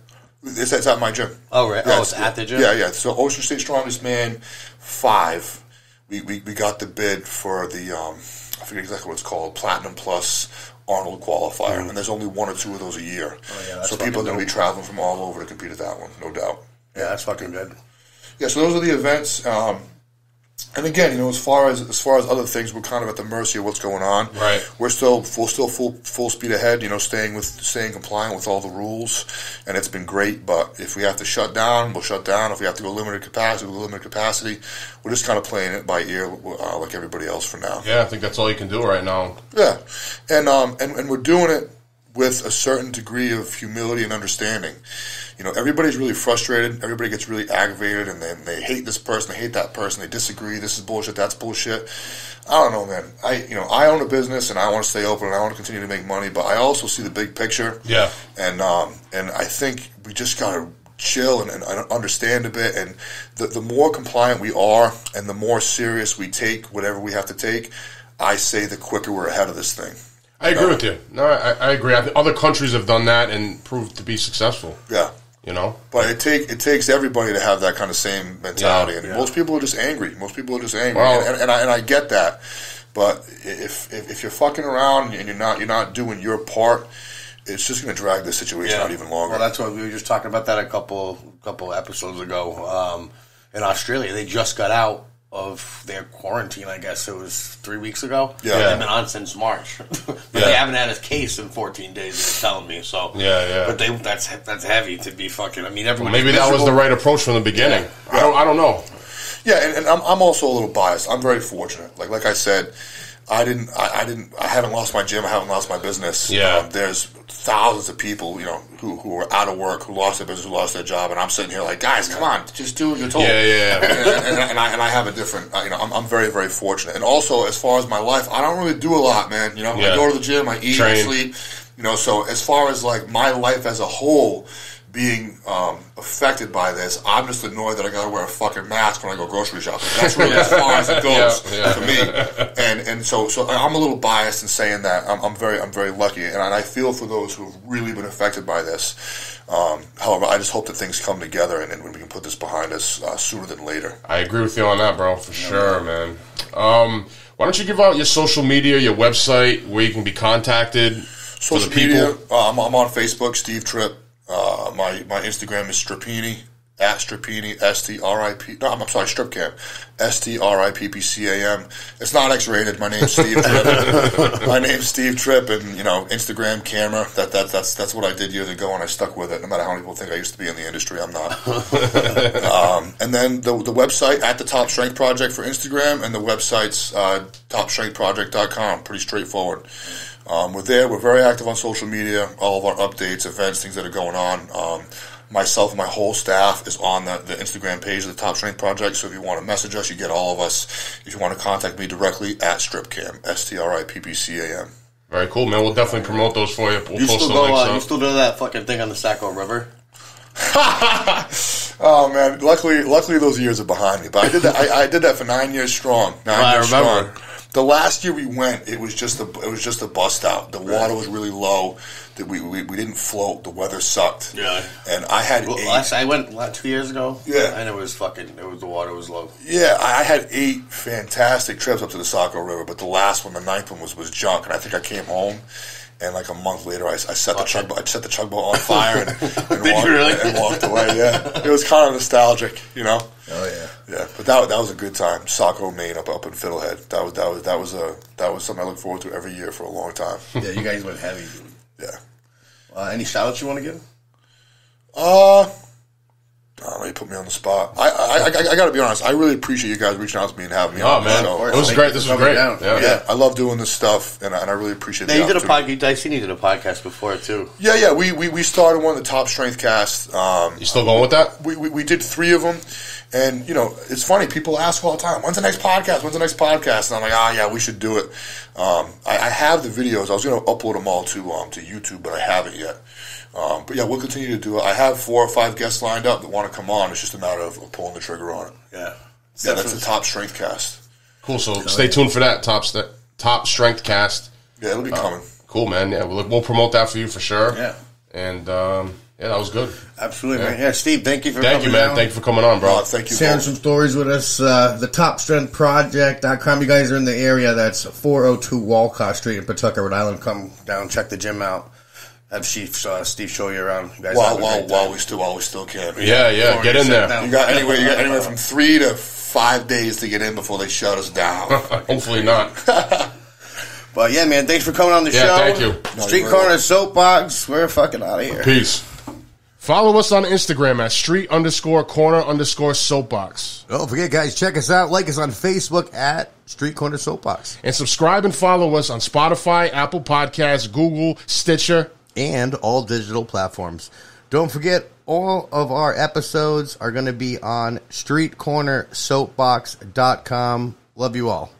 It's, it's at my gym. Oh, right. Yeah, oh, it's at the gym? Yeah, yeah. So Ocean State Strongest Man five. We, we, we got the bid for the um, I forget exactly what it's called, Platinum Plus Arnold qualifier, and there's only one or two of those a year. Mm. Oh, yeah, that's so people are going to be traveling from all over to compete at that one, no doubt. Yeah, that's fucking good. Yeah, so those are the events. Um, and again, you know, as far as as far as other things, we're kind of at the mercy of what's going on. Right. We're still full, still full full speed ahead. You know, staying with staying compliant with all the rules, and it's been great. But if we have to shut down, we'll shut down. If we have to go limited capacity, we'll limited capacity. We're just kind of playing it by ear, uh, like everybody else for now. Yeah, I think that's all you can do right now. Yeah, and um, and and we're doing it with a certain degree of humility and understanding. You know, everybody's really frustrated. Everybody gets really aggravated, and then they hate this person, they hate that person, they disagree. This is bullshit. That's bullshit. I don't know, man. I you know I own a business and I want to stay open and I want to continue to make money, but I also see the big picture. Yeah. and um, and I think we just gotta chill and, and understand a bit. And the the more compliant we are, and the more serious we take whatever we have to take, I say the quicker we're ahead of this thing. I agree with you. No, I, I agree. I think other countries have done that and proved to be successful. Yeah. You know, But it take it takes everybody to have that kind of same mentality, Yeah, and yeah. most people are just angry. Most people are just angry, Well- and, and, I, and I get that. But if, if if you're fucking around and you're not you're not doing your part, it's just going to drag the situation out even longer. Well, that's what we were just talking about that a couple couple episodes ago. Um, in Australia, they just got out of their quarantine. I guess it was three weeks ago. Yeah. they've been on since March, but Yeah. they haven't had a case in 14 days. They're telling me so. Yeah, yeah. But they that's that's heavy to be fucking. I mean, everyone. maybe that was the right approach from the beginning. Yeah. I don't. I don't know. Yeah, and, and I'm, I'm also a little biased. I'm very fortunate. Like like I said, I didn't I, I didn't I haven't lost my gym. I haven't lost my business. Yeah. Um, there's thousands of people you know who who are out of work, who lost their business, who lost their job, and I'm sitting here like, guys, come on, just do what you're told. Yeah, yeah, yeah. and, and, and I and I have a different. uh, You know, I'm, I'm very very fortunate. And also as far as my life, I don't really do a lot, man. You know, I go to the gym, I eat, I sleep. You know, so as far as like my life as a whole being um, affected by this, I'm just annoyed that I got to wear a fucking mask when I go grocery shopping. That's really as far as it goes Yeah, yeah. for me. And and so so I'm a little biased in saying that. I'm, I'm very I'm very lucky, and I feel for those who have really been affected by this. Um, however, I just hope that things come together and, and we can put this behind us uh, sooner than later. I agree with you on that, bro, for sure, man. Um, why don't you give out your social media, your website, where you can be contacted for Social the people? media, uh, I'm, I'm on Facebook, Steve Tripp. Uh, my my Instagram is Strapini at Strapini S T R I P. No, I'm, I'm sorry, Strippcam S T R I P P C A M. It's not X-rated. My name's Steve Tripp. my name's Steve Tripp, and you know, Instagram camera. That that that's that's what I did years ago, and I stuck with it. No matter how many people think I used to be in the industry, I'm not. um, and then the the website at the Top Strength Project for Instagram, and the website's uh, TopStrengthProject.com. Pretty straightforward. Um, we're there. We're very active on social media. All of our updates, events, things that are going on. Um, myself and my whole staff is on the, the Instagram page of the Top Strength Project. So if you want to message us, you get all of us. If you want to contact me directly at Strippcam, S T R I P P C A M. Very cool, man. We'll definitely promote those for you. We'll You post still the go? links Uh, you still do that fucking thing on the Saco River? Oh man, luckily, luckily those years are behind me. But I did that. I, I did that for nine years strong. Nine I years remember. strong. The last year we went, it was just a it was just a bust out. The water was really low. That we, we we didn't float. The weather sucked. Yeah. And I had Well, eight. last I went what, two years ago. Yeah. and it was fucking. It was the water was low. Yeah, I I had eight fantastic trips up to the Saco River, but the last one, the ninth one, was was junk. And I think I came home, and like a month later, I, I set the chug I set the chug boat on fire and, and, Did you walked, really? and walked away. Yeah, it was kind of nostalgic, you know. Oh yeah. Yeah, But that that was a good time. Saco, Maine, up up in Fiddlehead. That was that was that was a that was something I look forward to every year for a long time. Yeah, you guys went heavy. yeah. Uh, any shout outs you want to give? Uh, Oh, you put me on the spot. I I, I, I got to be honest. I really appreciate you guys reaching out to me and having me Oh on the man, show. it was Thank great. This was great. down. Yeah. Yeah, I love doing this stuff, and I, and I really appreciate. Yeah, you did a opportunity. podcast. I seen you did a podcast before too. Yeah, yeah. We, we we started one of the top strength casts. Um, You still going with that? we, we, we did three of them. And, you know, it's funny. People ask all the time, when's the next podcast? When's the next podcast? And I'm like, ah, yeah, we should do it. Um, I, I have the videos. I was going to upload them all to um, to YouTube, but I haven't yet. Um, but, yeah, we'll continue to do it. I have four or five guests lined up that want to come on. It's just a matter of, of pulling the trigger on it. Yeah. Yeah, that's the top strength cast. Cool. So stay tuned for that top st- top strength cast. Yeah, it'll be coming. Cool, man. Yeah, we'll, we'll promote that for you for sure. Yeah. And um, yeah, that was good. Absolutely, man. Yeah, Steve, thank you for Thank coming you, man. down. Thank you for coming on, bro. Uh, thank you. sharing both. some stories with us. Uh, the Top Strength Project.com. You guys are in the area. That's 402 Walcott Street in Pawtucket, Rhode Island. Come down, check the gym out. Have Steve, uh, Steve show you around. You guys While, while, while we still while we still can. Yeah, yeah. Before Get in there. down. You got anywhere you got anywhere from three to five days to get in before they shut us down. Hopefully not. But yeah, man, thanks for coming on the Yeah, show. thank you. Street you're Corner welcome. Soapbox. We're fucking out of here. Peace. Follow us on Instagram at street underscore corner underscore soapbox. Don't forget, guys, check us out. Like us on Facebook at Street Corner Soapbox. And subscribe and follow us on Spotify, Apple Podcasts, Google, Stitcher. And all digital platforms. Don't forget, all of our episodes are going to be on streetcornersoapbox.com. Love you all.